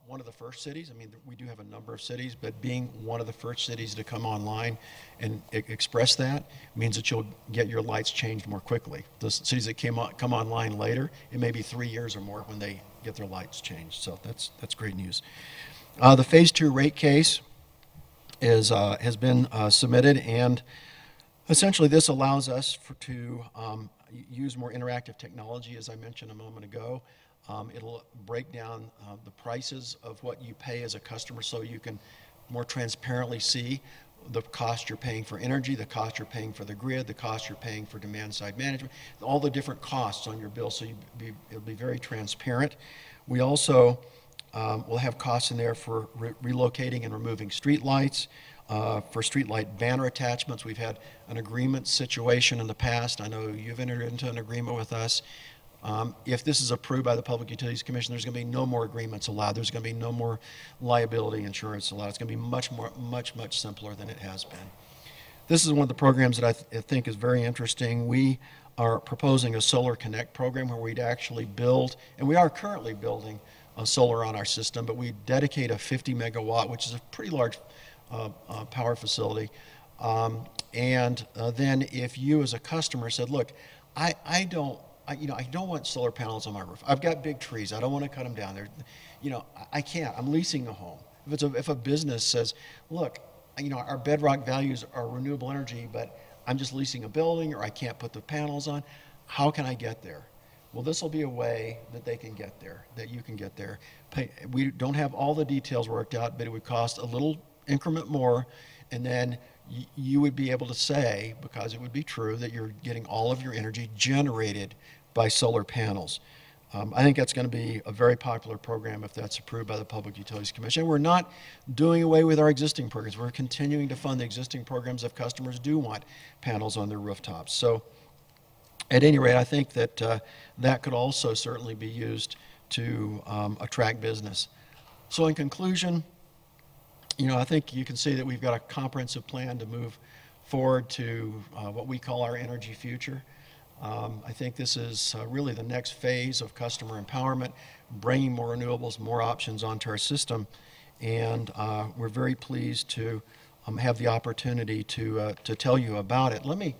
one of the first cities. I mean, we do have a number of cities, but being one of the first cities to come online and I- express that means that you'll get your lights changed more quickly. The cities that came on, come online later, it may be three years or more when they get their lights changed. So that's that's great news. Uh, the phase two rate case is uh, has been uh, submitted, and essentially this allows us for, to um, use more interactive technology, as I mentioned a moment ago. Um, it'll break down uh, the prices of what you pay as a customer so you can more transparently see the cost you're paying for energy, the cost you're paying for the grid, the cost you're paying for demand side management, all the different costs on your bill so be, it'll be very transparent. We also um, will have costs in there for re relocating and removing street lights. Uh, for streetlight banner attachments, we've had an agreement situation in the past. I know you've entered into an agreement with us um, if this is approved by the Public Utilities Commission, there's going to be no more agreements allowed. There's going to be no more liability insurance allowed. It's going to be much more, much, much simpler than it has been. This is one of the programs that I, th I think is very interesting. We are proposing a Solar Connect program where we'd actually build, and we are currently building a solar on our system, but we dedicate a 50 megawatt, which is a pretty large uh, uh, power facility. Um, and uh, then if you as a customer said, look, I, I don't I, you know, I don't want solar panels on my roof. I've got big trees. I don't want to cut them down. There, you know, I can't. I'm leasing a home. If it's a, if a business says, look, you know, our bedrock values are renewable energy, but I'm just leasing a building or I can't put the panels on. How can I get there? Well, this will be a way that they can get there, that you can get there. We don't have all the details worked out, but it would cost a little increment more, and then you would be able to say, because it would be true, that you're getting all of your energy generated by solar panels. Um, I think that's going to be a very popular program if that's approved by the Public Utilities Commission. We're not doing away with our existing programs. We're continuing to fund the existing programs if customers do want panels on their rooftops. So, at any rate, I think that uh, that could also certainly be used to um, attract business. So, in conclusion, you know, I think you can see that we've got a comprehensive plan to move forward to uh, what we call our energy future. Um, I think this is uh, really the next phase of customer empowerment, bringing more renewables, more options onto our system, and uh, we're very pleased to um, have the opportunity to uh, to tell you about it. Let me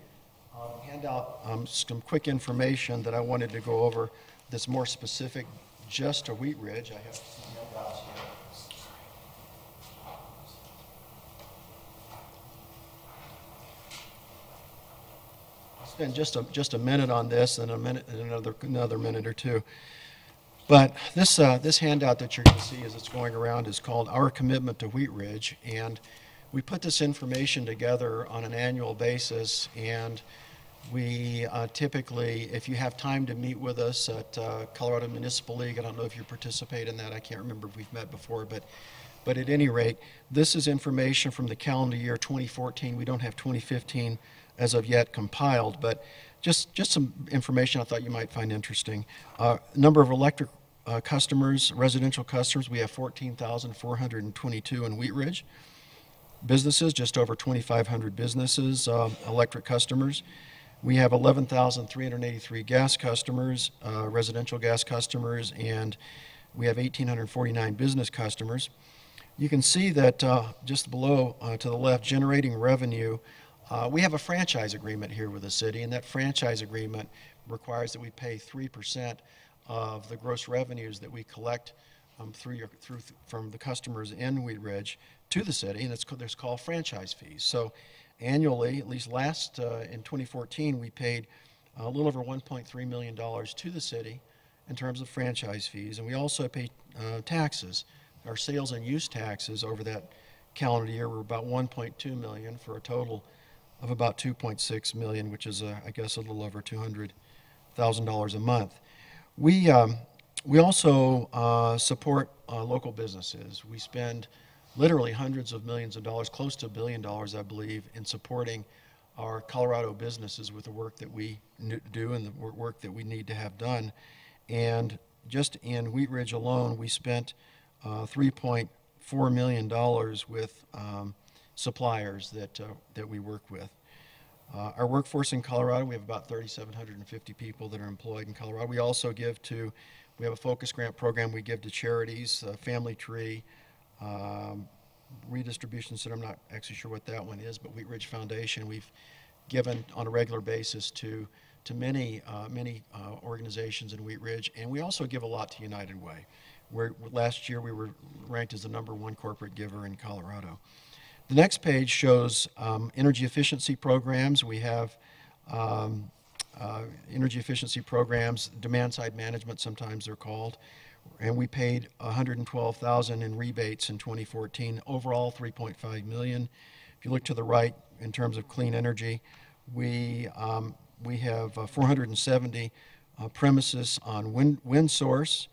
um, hand out um, some quick information that I wanted to go over that's more specific just to Wheat Ridge. I have some handouts here. I'll spend just a, just a minute on this and a minute, and another, another minute or two. But this, uh, this handout that you're going to see as it's going around is called Our Commitment to Wheat Ridge. And we put this information together on an annual basis. And we uh, typically, if you have time to meet with us at uh, Colorado Municipal League, I don't know if you participate in that. I can't remember if we've met before, but but at any rate, this is information from the calendar year 2014. We don't have 2015 as of yet compiled, but just, just some information I thought you might find interesting. Uh, number of electric uh, customers, residential customers, we have 14,422 in Wheat Ridge. Businesses, just over 2,500 businesses, uh, electric customers. We have 11,383 gas customers, uh, residential gas customers, and we have 1,849 business customers. You can see that uh, just below uh, to the left, generating revenue, uh, we have a franchise agreement here with the city, and that franchise agreement requires that we pay 3% of the gross revenues that we collect um, through your, through from the customers in Wheat Ridge to the city, and it's called, there's called franchise fees. So annually, at least last uh, in 2014, we paid a little over 1.3 million dollars to the city in terms of franchise fees, and we also pay uh, taxes. Our sales and use taxes over that calendar year were about 1.2 million for a total of about 2.6 million, which is, uh, I guess, a little over $200,000 a month. We, um, we also uh, support uh, local businesses. We spend literally hundreds of millions of dollars, close to a billion dollars, I believe, in supporting our Colorado businesses with the work that we do and the work that we need to have done. And just in Wheat Ridge alone, we spent uh, $3.4 million with um, suppliers that, uh, that we work with. Uh, our workforce in Colorado, we have about 3,750 people that are employed in Colorado. We also give to, we have a focus grant program we give to charities, uh, Family Tree, um, Redistribution Center, I'm not actually sure what that one is, but Wheat Ridge Foundation, we've given on a regular basis to, to many, uh, many uh, organizations in Wheat Ridge, and we also give a lot to United Way. Where last year we were ranked as the number one corporate giver in Colorado. The next page shows um, energy efficiency programs. We have um, uh, energy efficiency programs, demand side management, sometimes they're called, and we paid 112,000 in rebates in 2014. Overall, 3.5 million. If you look to the right, in terms of clean energy, we um, we have uh, 470 uh, premises on wind, Windsource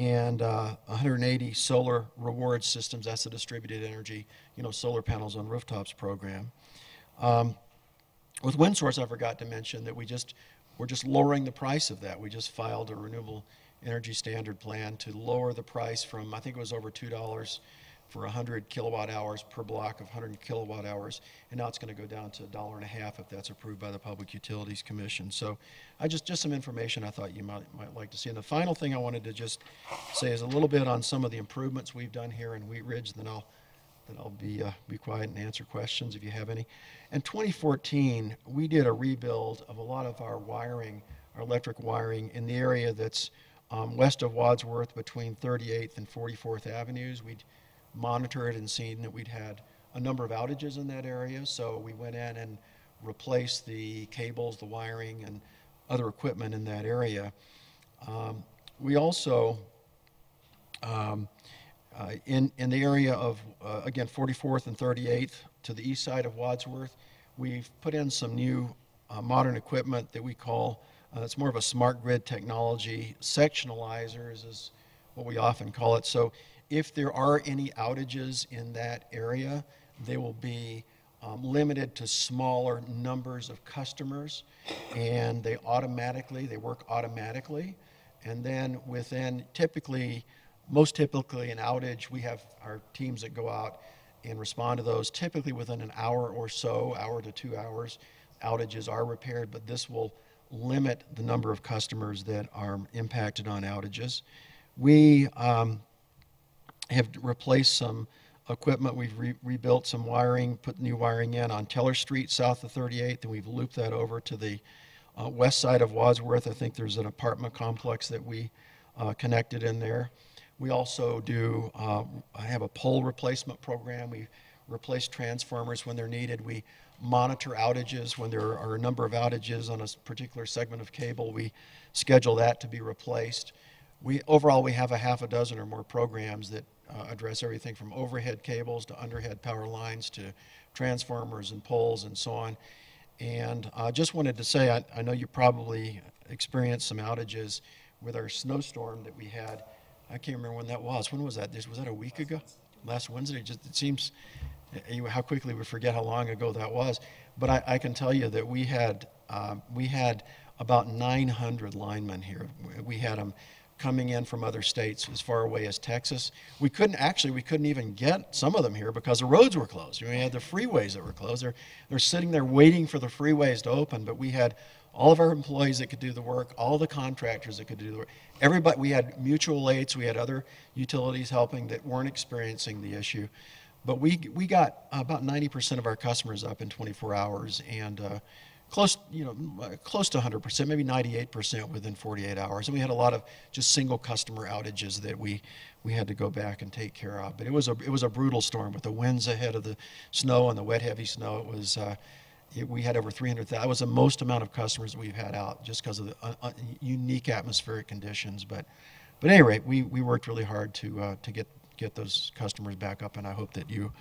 and uh, 180 solar reward systems. That's the distributed energy, you know, solar panels on rooftops program. Um, with Windsource, I forgot to mention that we just we're just lowering the price of that. We just filed a renewable energy standard plan to lower the price from I think it was over two dollars for 100 kilowatt hours per block of 100 kilowatt hours, and now it's going to go down to a dollar and a half if that's approved by the Public Utilities Commission. So, I just just some information I thought you might might like to see. And the final thing I wanted to just say is a little bit on some of the improvements we've done here in Wheat Ridge. Then I'll then I'll be uh, be quiet and answer questions if you have any. In 2014, we did a rebuild of a lot of our wiring, our electric wiring in the area that's um, west of Wadsworth between 38th and 44th Avenues. We monitored and seen that we'd had a number of outages in that area, so we went in and replaced the cables, the wiring, and other equipment in that area. Um, we also, um, uh, in, in the area of, uh, again, 44th and 38th to the east side of Wadsworth, we've put in some new uh, modern equipment that we call, uh, it's more of a smart grid technology, sectionalizers is what we often call it. So if there are any outages in that area, they will be um, limited to smaller numbers of customers, and they automatically, they work automatically. And then within typically, most typically an outage, we have our teams that go out and respond to those. Typically within an hour or so, hour to two hours, outages are repaired, but this will limit the number of customers that are impacted on outages. We um, have replaced some equipment. We've re rebuilt some wiring, put new wiring in on Teller Street south of 38th, and we've looped that over to the uh, west side of Wadsworth. I think there's an apartment complex that we uh, connected in there. We also do uh, have a pole replacement program. We replace transformers when they're needed. We monitor outages when there are a number of outages on a particular segment of cable. We schedule that to be replaced. We overall we have a half a dozen or more programs that uh, address everything from overhead cables to underhead power lines to transformers and poles and so on. And I uh, just wanted to say, I, I know you probably experienced some outages with our snowstorm that we had. I can't remember when that was. When was that? Was that a week ago? Last Wednesday? Just it seems eh, how quickly we forget how long ago that was. But I, I can tell you that we had um, we had about 900 linemen here. We had them coming in from other states as far away as Texas. We couldn't actually, we couldn't even get some of them here because the roads were closed. We had the freeways that were closed. They're, they're sitting there waiting for the freeways to open, but we had all of our employees that could do the work, all the contractors that could do the work. Everybody, we had mutual aids, we had other utilities helping that weren't experiencing the issue. But we, we got about 90% of our customers up in 24 hours, and uh, close, you know, close to 100%, maybe 98% within 48 hours. And we had a lot of just single customer outages that we, we had to go back and take care of. But it was a, it was a brutal storm with the winds ahead of the snow and the wet, heavy snow. It was, uh, it, we had over 300,000. That was the most amount of customers we've had out just because of the uh, uh, unique atmospheric conditions. But, but at any rate, we, we worked really hard to, uh, to get, get those customers back up, and I hope that you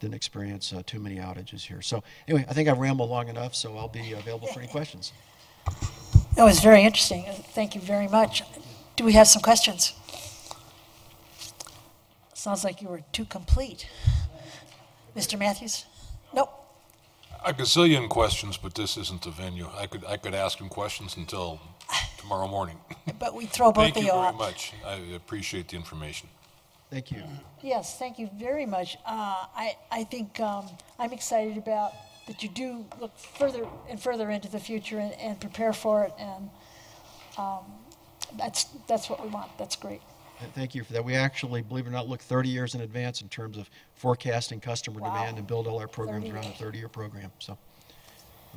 didn't experience uh, too many outages here. So anyway, I think I've rambled long enough, so I'll be available for any questions. That was very interesting. Thank you very much. Do we have some questions? Sounds like you were too complete. Mr. Matthews? Nope. A gazillion questions, but this isn't the venue. I could, I could ask him questions until tomorrow morning. But we throw both Thank of you you very out. much. I appreciate the information. Thank you. Yes, thank you very much. Uh, I, I think um, I'm excited about that you do look further and further into the future and, and prepare for it, and um, that's, that's what we want. That's great. And Thank you for that. We actually, believe it or not, look 30 years in advance in terms of forecasting customer Wow. demand and build all our programs 30 around a 30-year program. So,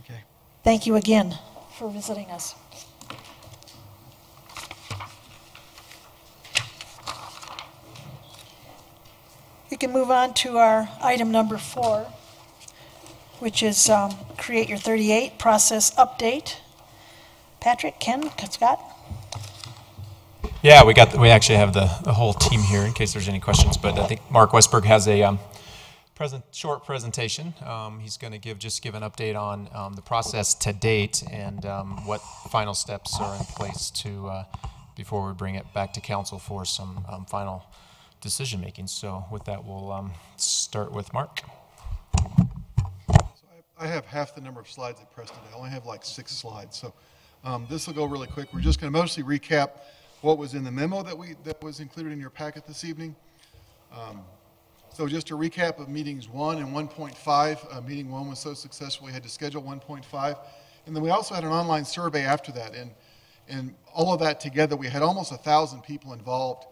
okay. Thank you again for visiting us. We can move on to our item number four, which is um, create your 38 process update. Patrick, Ken, Scott? Yeah, we got, we actually have the, the whole team here in case there's any questions, but I think Mark Westberg has a um, present, short presentation. Um, he's going to give, just give an update on um, the process to date and um, what final steps are in place to, uh, before we bring it back to council for some um, final decision making. So with that, we'll um, start with Mark. I have half the number of slides that Preston did. I only have like six slides, so um, this will go really quick. We're just going to mostly recap what was in the memo that we that was included in your packet this evening. Um, so just a recap of meetings one and 1.5. Uh, meeting one was so successful we had to schedule 1.5, and then we also had an online survey after that. And and all of that together, we had almost a thousand people involved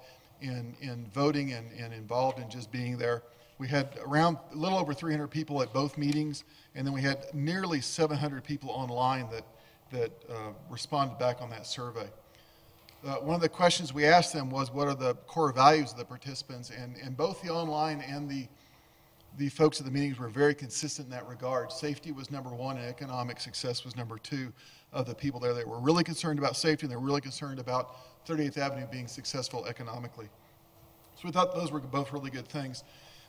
in in voting and, and involved in just being there. We had around a little over 300 people at both meetings, and then we had nearly 700 people online that that uh, responded back on that survey. Uh, one of the questions we asked them was, what are the core values of the participants? And, and both the online and the, the folks at the meetings were very consistent in that regard. Safety was number one, and economic success was number two of the people there. They were really concerned about safety, and they were really concerned about 38th Avenue being successful economically. So we thought those were both really good things.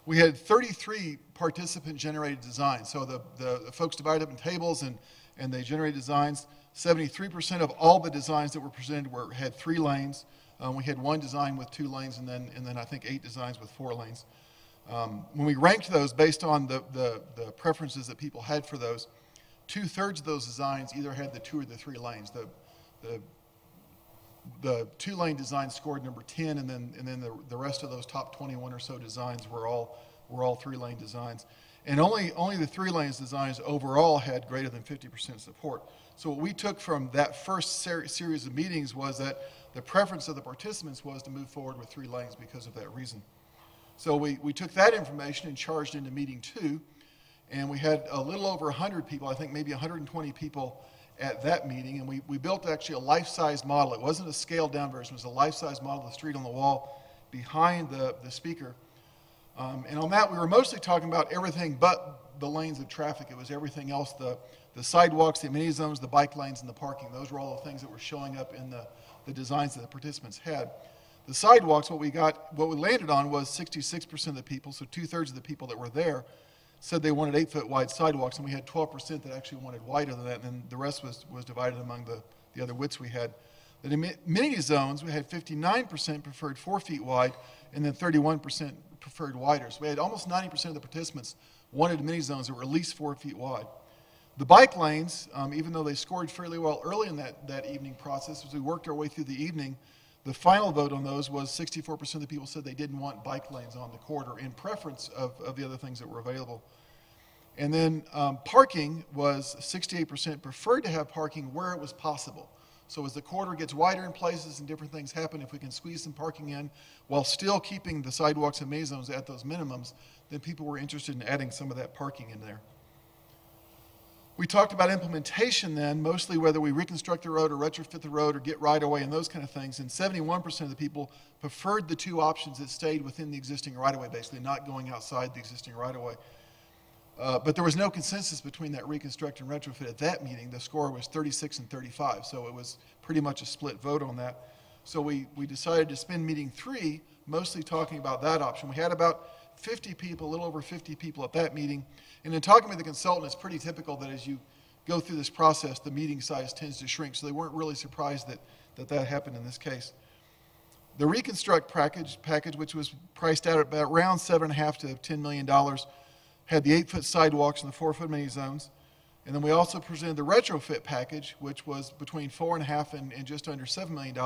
We had 33 participant-generated designs. So the, the, the folks divided up in tables, and, and they generated designs. 73% of all the designs that were presented were, had three lanes. Um, we had one design with two lanes, and then, and then I think eight designs with four lanes. Um, when we ranked those based on the, the, the, preferences that people had for those, two thirds of those designs either had the two or the three lanes. The, the, the two lane design scored number 10, and then, and then the, the rest of those top 21 or so designs were all, were all three lane designs. And only, only the three lanes designs overall had greater than 50% support. So what we took from that first ser series of meetings was that the preference of the participants was to move forward with three lanes because of that reason. So we, we took that information and charged into meeting two, and we had a little over 100 people, I think maybe 120 people at that meeting, and we, we built actually a life-size model. It wasn't a scaled-down version, it was a life-size model of the street on the wall behind the, the speaker. Um, and on that, we were mostly talking about everything but the lanes of traffic. It was everything else, the, the sidewalks, the amenity zones, the bike lanes, and the parking. Those were all the things that were showing up in the, the designs that the participants had. The sidewalks, what we got, what we landed on was 66% of the people, so two thirds of the people that were there said they wanted eight foot wide sidewalks, and we had 12% that actually wanted wider than that, and then the rest was, was divided among the, the other widths we had. The amenity zones, we had 59% preferred four feet wide, and then 31% preferred wider. So we had almost 90% of the participants wanted amenity zones that were at least four feet wide. The bike lanes, um, even though they scored fairly well early in that, that evening process, as we worked our way through the evening, the final vote on those was 64% of the people said they didn't want bike lanes on the corridor in preference of, of the other things that were available. And then um, parking was 68% preferred to have parking where it was possible. So as the corridor gets wider in places and different things happen, if we can squeeze some parking in while still keeping the sidewalks and maze zones at those minimums, then people were interested in adding some of that parking in there. We talked about implementation then, mostly whether we reconstruct the road or retrofit the road or get right away and those kind of things. And 71% of the people preferred the two options that stayed within the existing right of way, basically not going outside the existing right of way. Uh, but there was no consensus between that reconstruct and retrofit at that meeting. The score was 36 and 35, so it was pretty much a split vote on that. So we, we decided to spend meeting three mostly talking about that option. We had about 50 people, a little over 50 people at that meeting. And in talking with the consultant, it's pretty typical that as you go through this process, the meeting size tends to shrink. So they weren't really surprised that that, that happened in this case. The reconstruct package, package, which was priced out at about around seven and a half to $10 million, had the eight foot sidewalks and the four foot amenity zones. And then we also presented the retrofit package, which was between four and a half and, and just under $7 million,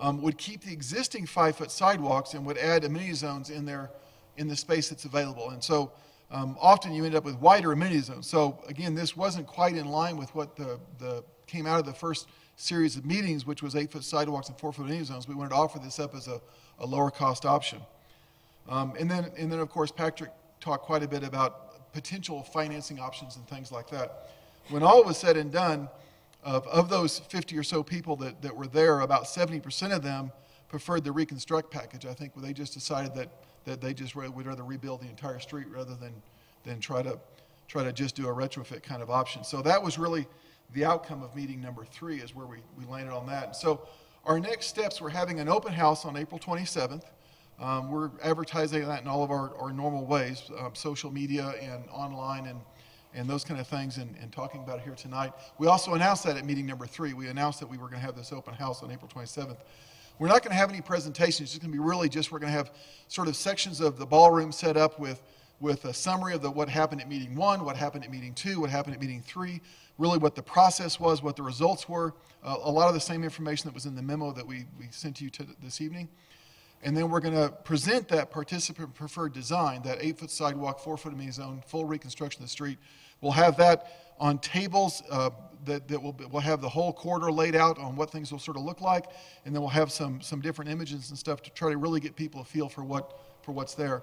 um, would keep the existing five foot sidewalks and would add amenity zones in there in the space that's available. And so um, often you end up with wider amenity zones. So again, this wasn't quite in line with what the, the came out of the first series of meetings, which was eight foot sidewalks and four foot amenity zones. We wanted to offer this up as a, a lower cost option. Um, and then, and then of course, Patrick talked quite a bit about potential financing options and things like that. When all was said and done, of, of those 50 or so people that, that were there, about 70% of them preferred the reconstruct package. I think they just decided that that they just would rather rebuild the entire street rather than, than try to try to just do a retrofit kind of option. So that was really the outcome of meeting number three is where we, we landed on that. And so our next steps, we're having an open house on April 27th. Um, we're advertising that in all of our, our normal ways, um, social media and online and, and those kind of things and, and talking about it here tonight. We also announced that at meeting number three. We announced that we were going to have this open house on April 27th. We're not going to have any presentations. It's going to be really just we're going to have sort of sections of the ballroom set up with, with a summary of the, what happened at meeting one, what happened at meeting two, what happened at meeting three, really what the process was, what the results were, uh, a lot of the same information that was in the memo that we, we sent to you to this evening. And then we're going to present that participant preferred design, that eight foot sidewalk, four foot amenity zone, full reconstruction of the street. We'll have that on tables uh, that, that will we'll have the whole corridor laid out on what things will sort of look like, and then we'll have some, some different images and stuff to try to really get people a feel for, what, for what's there.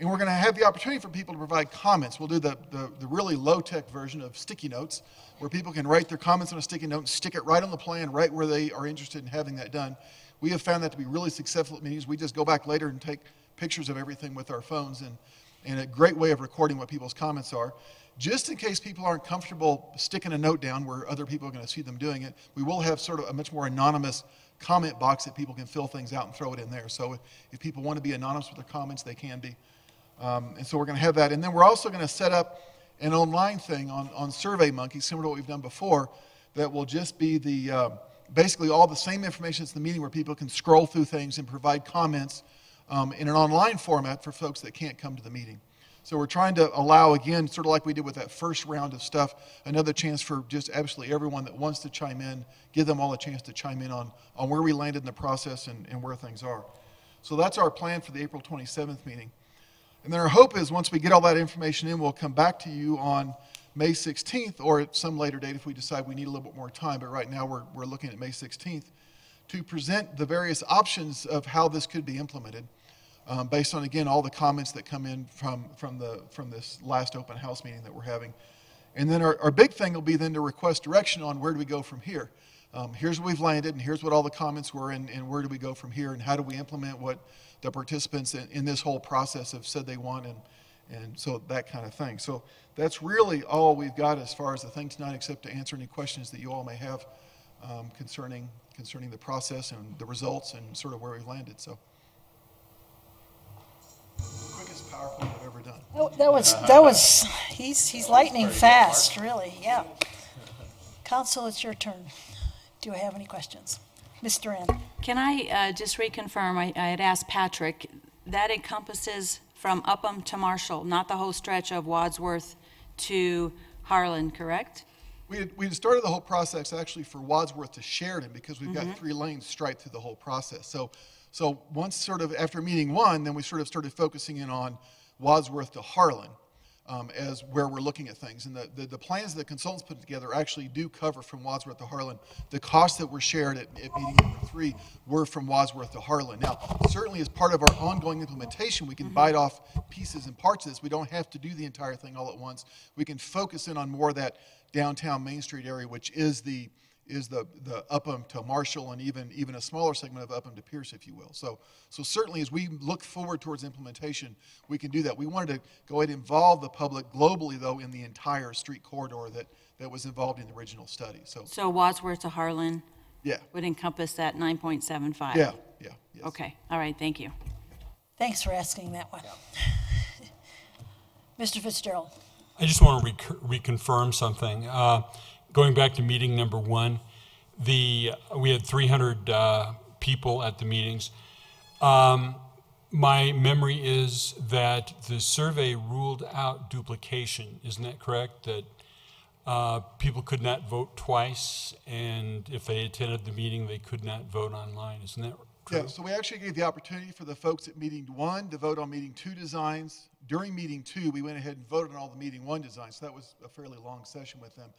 And we're going to have the opportunity for people to provide comments. We'll do the, the, the really low-tech version of sticky notes, where people can write their comments on a sticky note and stick it right on the plan, right where they are interested in having that done. We have found that to be really successful at meetings. We just go back later and take pictures of everything with our phones and and a great way of recording what people's comments are. Just in case people aren't comfortable sticking a note down where other people are going to see them doing it, we will have sort of a much more anonymous comment box that people can fill things out and throw it in there. So if, if people want to be anonymous with their comments, they can be. Um, and so we're going to have that. And then we're also going to set up an online thing on, on SurveyMonkey, similar to what we've done before, that will just be the uh, basically all the same information as the meeting where people can scroll through things and provide comments um, in an online format for folks that can't come to the meeting. So we're trying to allow, again, sort of like we did with that first round of stuff, another chance for just absolutely everyone that wants to chime in, give them all a chance to chime in on, on where we landed in the process and, and where things are. So that's our plan for the April 27th meeting. And then our hope is once we get all that information in, we'll come back to you on May 16th or at some later date if we decide we need a little bit more time. But right now we're, we're looking at May 16th to present the various options of how this could be implemented um, based on, again, all the comments that come in from, from, the, from this last open house meeting that we're having. And then our, our big thing will be then to request direction on where do we go from here. Um, here's where we've landed, and here's what all the comments were, and, and where do we go from here, and how do we implement what the participants in, in this whole process have said they want, and, and so that kind of thing. So that's really all we've got as far as the thing tonight, except to answer any questions that you all may have um, concerning, concerning the process and the results and sort of where we've landed. So quickest PowerPoint I've ever done. That that was, that was, he's, he's lightning fast, really, yeah. Council, it's your turn. Do you have any questions? Mr. Duran? Can I uh, just reconfirm, I I had asked Patrick, that encompasses from Upham to Marshall, not the whole stretch of Wadsworth to Harlan, correct? We had, we had started the whole process actually for Wadsworth to Sheridan because we've Mhm. got three lanes striped through the whole process. So, so once sort of after meeting one, then we sort of started focusing in on Wadsworth to Harlan um, as where we're looking at things. And the, the, the plans that the consultants put together actually do cover from Wadsworth to Harlan. The costs that were shared at, at meeting number three were from Wadsworth to Harlan. Now, certainly as part of our ongoing implementation, we can bite off pieces and parts of this. We don't have to do the entire thing all at once. We can focus in on more of that downtown Main Street area, which is the is the, the Upham to Marshall and even, even a smaller segment of Upham to Pierce, if you will. So, so certainly as we look forward towards implementation, we can do that. We wanted to go ahead and involve the public globally, though, in the entire street corridor that, that was involved in the original study. So, So Wadsworth to Harlan? Yeah. Would encompass that 9.75? Yeah, yeah, Okay, all right, thank you. Thanks for asking that one. Mr. Fitzgerald? I just want to rec- reconfirm something. Uh, going back to meeting number one, the we had 300 uh, people at the meetings. Um, my memory is that the survey ruled out duplication. Isn't that correct? That uh, people could not vote twice, and if they attended the meeting, they could not vote online. Isn't that true? Yeah, so we actually gave the opportunity for the folks at meeting one to vote on meeting two designs. During meeting two, we went ahead and voted on all the meeting one designs, so that was a fairly long session with them.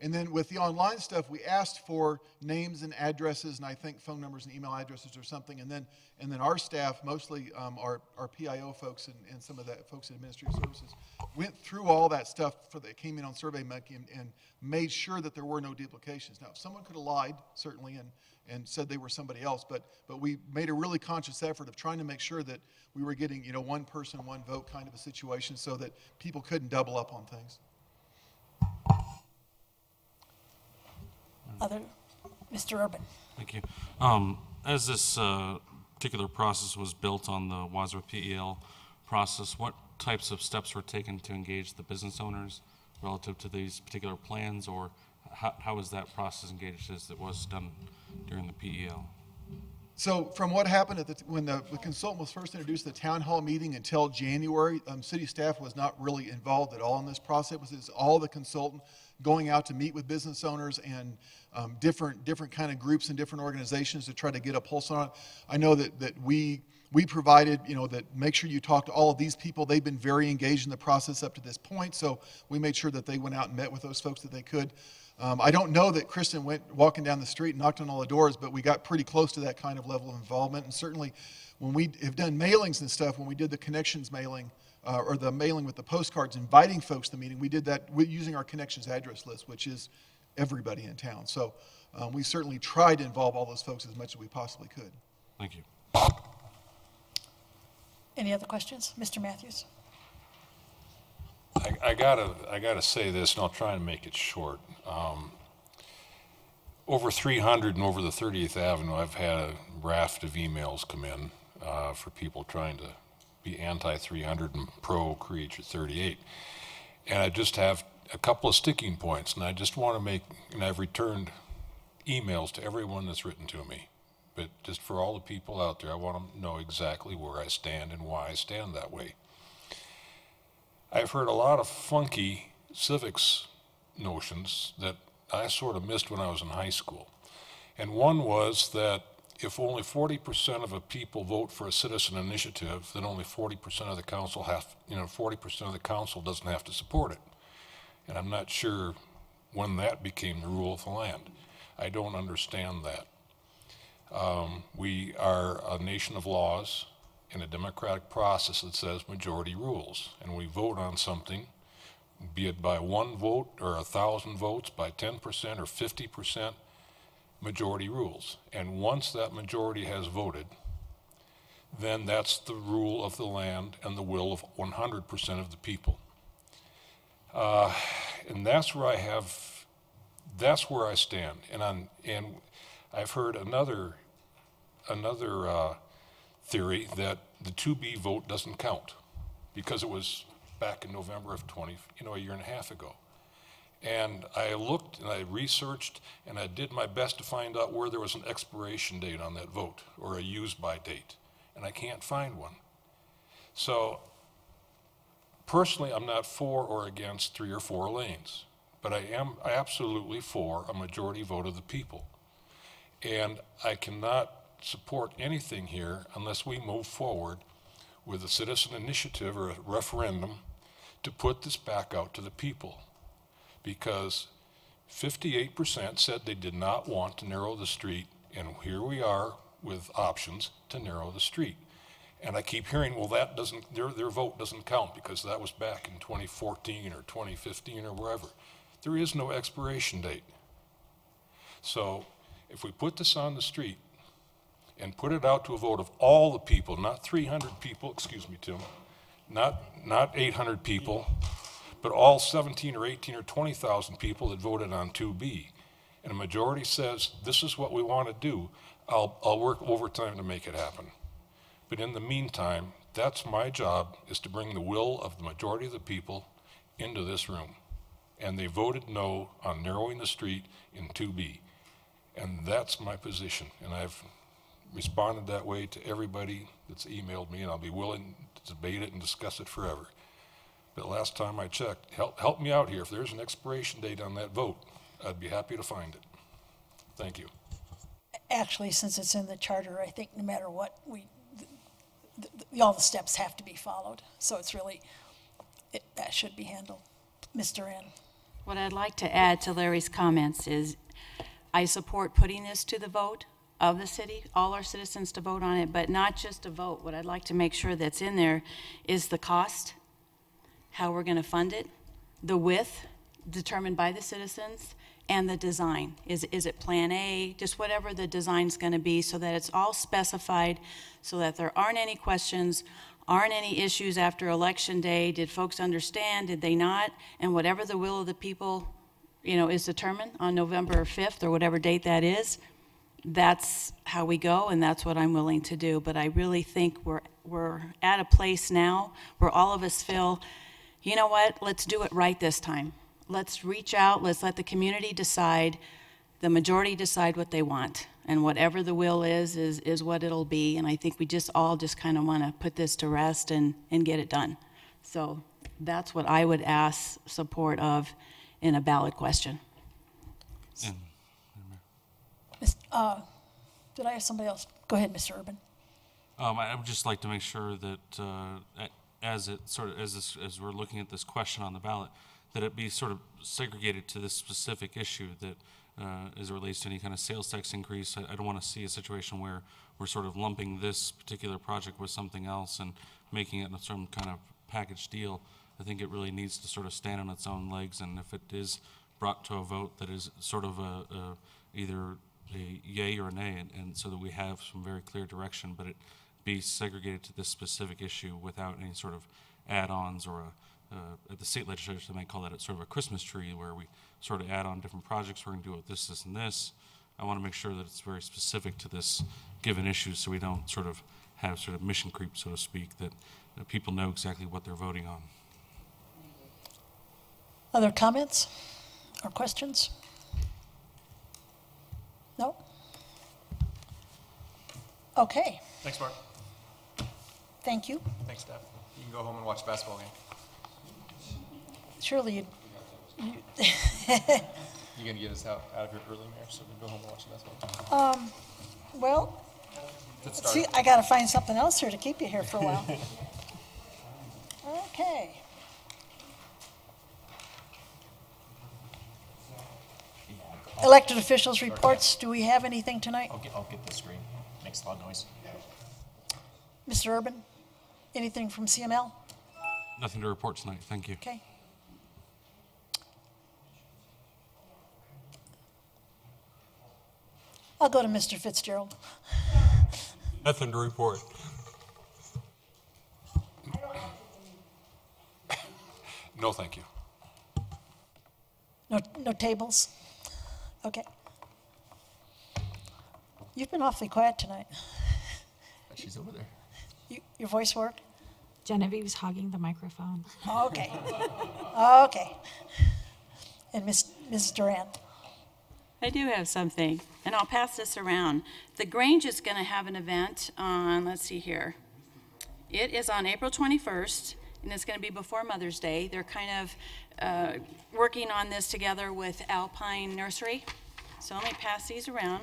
And then with the online stuff, we asked for names and addresses, and I think phone numbers and email addresses or something. And then, and then our staff, mostly um, our, our PIO folks and, and some of the folks in administrative services, went through all that stuff for that came in on SurveyMonkey and, and made sure that there were no duplications. Now, if someone could have lied, certainly, and, and said they were somebody else, but, but we made a really conscious effort of trying to make sure that we were getting, you know, one person, one vote kind of a situation so that people couldn't double up on things. Other, Mr. Urban? Thank you. Um, as this uh, particular process was built on the Wadsworth PEL process, what types of steps were taken to engage the business owners relative to these particular plans, or how, how was that process engaged as it was done during the PEL? So from what happened at the, when the, the consultant was first introduced at the town hall meeting until January, um, city staff was not really involved at all in this process. It was it's all the consultant going out to meet with business owners and um, different different kind of groups and different organizations to try to get a pulse on it. I know that that we we provided, you know, that make sure you talk to all of these people. They've been very engaged in the process up to this point, so we made sure that they went out and met with those folks that they could. Um, I don't know that Kristen went walking down the street and knocked on all the doors, but we got pretty close to that kind of level of involvement. And certainly, when we have done mailings and stuff, when we did the connections mailing uh, or the mailing with the postcards, inviting folks to the meeting, we did that using our connections address list, which is everybody in town. So um, we certainly tried to involve all those folks as much as we possibly could. Thank you. Any other questions? Mr. Mathews? I, I gotta, I gotta say this, and I'll try and make it short. Um, over 300 and over the 30th Avenue, I've had a raft of emails come in uh, for people trying to be anti-300 and pro-Creature 38. And I just have a couple of sticking points, and I just want to make, and I've returned emails to everyone that's written to me. But just for all the people out there, I want to know exactly where I stand and why I stand that way. I've heard a lot of funky civics notions that I sort of missed when I was in high school. And one was that if only 40% of the people vote for a citizen initiative, then only 40% of the council have, you know, 40% of the council doesn't have to support it. And I'm not sure when that became the rule of the land. I don't understand that. Um, we are a nation of laws in a democratic process that says majority rules, and we vote on something, be it by one vote or a thousand votes, by 10% or 50%, majority rules. And once that majority has voted, then that's the rule of the land and the will of 100% of the people. Uh, and that's where I have, that's where I stand. And, I'm, and I've heard another, another uh, theory that the 2B vote doesn't count because it was back in November of 20, you know, a year and a half ago. And I looked and I researched and I did my best to find out where there was an expiration date on that vote or a use by date. And I can't find one. So personally, I'm not for or against three or four lanes, but I am absolutely for a majority vote of the people. And I cannot support anything here unless we move forward with a citizen initiative or a referendum to put this back out to the people. Because 58% said they did not want to narrow the street, and here we are with options to narrow the street. And I keep hearing, well, that doesn't, their, their vote doesn't count because that was back in 2014 or 2015 or wherever. There is no expiration date. So if we put this on the street and put it out to a vote of all the people, not 300 people, excuse me, Tim, not, not 800 people, but all 17 or 18 or 20,000 people that voted on 2B, and a majority says, this is what we want to do, I'll, I'll work overtime to make it happen. But in the meantime, that's my job, is to bring the will of the majority of the people into this room. And they voted no on narrowing the street in 2B. And that's my position. And I've responded that way to everybody that's emailed me, and I'll be willing to debate it and discuss it forever. But last time I checked, help, help me out here. If there's an expiration date on that vote, I'd be happy to find it. Thank you. Actually, since it's in the charter, I think no matter what, we, th- th- all the steps have to be followed. So it's really, it, that should be handled. Mr. N. What I'd like to add to Larry's comments is, I support putting this to the vote of the city, all our citizens to vote on it, but not just a vote. What I'd like to make sure that's in there is the cost, how we're going to fund it, the width determined by the citizens, and the design. Is, is it Plan A, just whatever the design's going to be, so that it's all specified, so that there aren't any questions, aren't any issues after Election Day. Did folks understand? Did they not? And whatever the will of the people, you know, is determined on November 5th or whatever date that is, that's how we go, and that's what I'm willing to do. But I really think we're, we're at a place now where all of us feel, you know what, let's do it right this time. Let's reach out, let's let the community decide, the majority decide what they want. And whatever the will is, is, is what it'll be. And I think we just all just kind of want to put this to rest and, and get it done. So that's what I would ask support of in a ballot question. And uh, Did I have somebody else? Go ahead, Mr. Urban. Um, I I would just like to make sure that, uh, a- as it sort of, as this, as we're looking at this question on the ballot, that it be sort of segregated to this specific issue that, uh, as it relates to any kind of sales tax increase. I, I don't want to see a situation where we're sort of lumping this particular project with something else and making it some kind of package deal. I think it really needs to sort of stand on its own legs, and if it is brought to a vote that is sort of a, a either a yay or a nay, and, and so that we have some very clear direction, but it be segregated to this specific issue without any sort of add-ons or a uh, at the state legislature, they might call that a sort of a Christmas tree where we sort of add on different projects. We're going to do it with this, this, and this. I want to make sure that it's very specific to this given issue so we don't sort of have sort of mission creep, so to speak, that, that people know exactly what they're voting on. Other comments or questions? No? Okay, Thanks, Mark. Thank you. Thanks, Steph. You can go home and watch the basketball game. Surely you, You're gonna get us out, out of here early, Mayor, so we can go home and watch the basketball game? um, well, see. I gotta find something else here to keep you here for a while. Okay. Elected officials reports, do we have anything tonight? I'll get, I'll get the screen. Makes a lot of noise. Mr. Urban, anything from CML? Nothing to report tonight. Thank you. Okay. I'll go to Mr. Fitzgerald. Nothing to report. No, thank you. No, no tables? Okay. You've been awfully quiet tonight. She's over there. You, your voice work? Genevieve's hogging the microphone. Okay. Okay. And Miss, Ms. Duran? I do have something, and I'll pass this around. The Grange is going to have an event on, let's see here. It is on April 21st, and it's going to be before Mother's Day. They're kind of uh, working on this together with Alpine Nursery. So let me pass these around.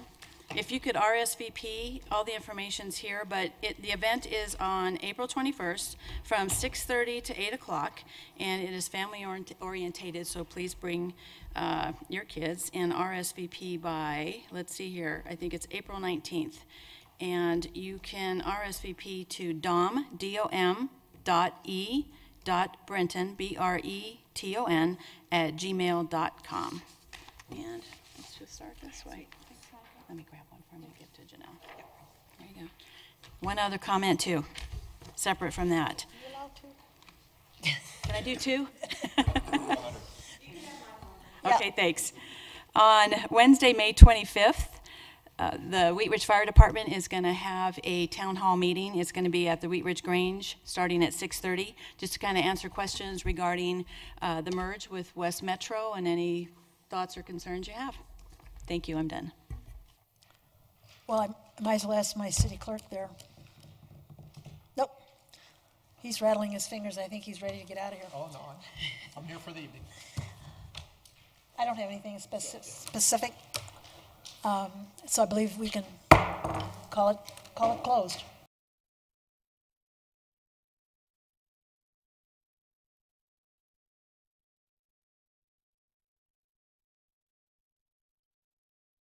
If you could RSVP, all the information's here, but it, the event is on April 21st from 6:30 to 8 o'clock, and it is family orient- orientated, so please bring uh, your kids and RSVP by, let's see here, I think it's April 19th. And you can RSVP to dom, D-O-M, dot E, dot Breton, B-R-E-T-O-N, at gmail dot com. And let's just start this way. Let me grab one for me to give to Janelle. There you go. One other comment too, separate from that. Can I do two? Okay, thanks. On Wednesday, May 25th, uh, the Wheat Ridge Fire Department is going to have a town hall meeting. It's going to be at the Wheat Ridge Grange, starting at 6:30, just to kind of answer questions regarding uh, the merge with West Metro and any thoughts or concerns you have. Thank you, I'm done. Well, I might as well ask my city clerk there. He's rattling his fingers. I think he's ready to get out of here. Oh, no, I'm, I'm here for the evening. I don't have anything speci- specific. Um, So I believe we can call it, call it closed.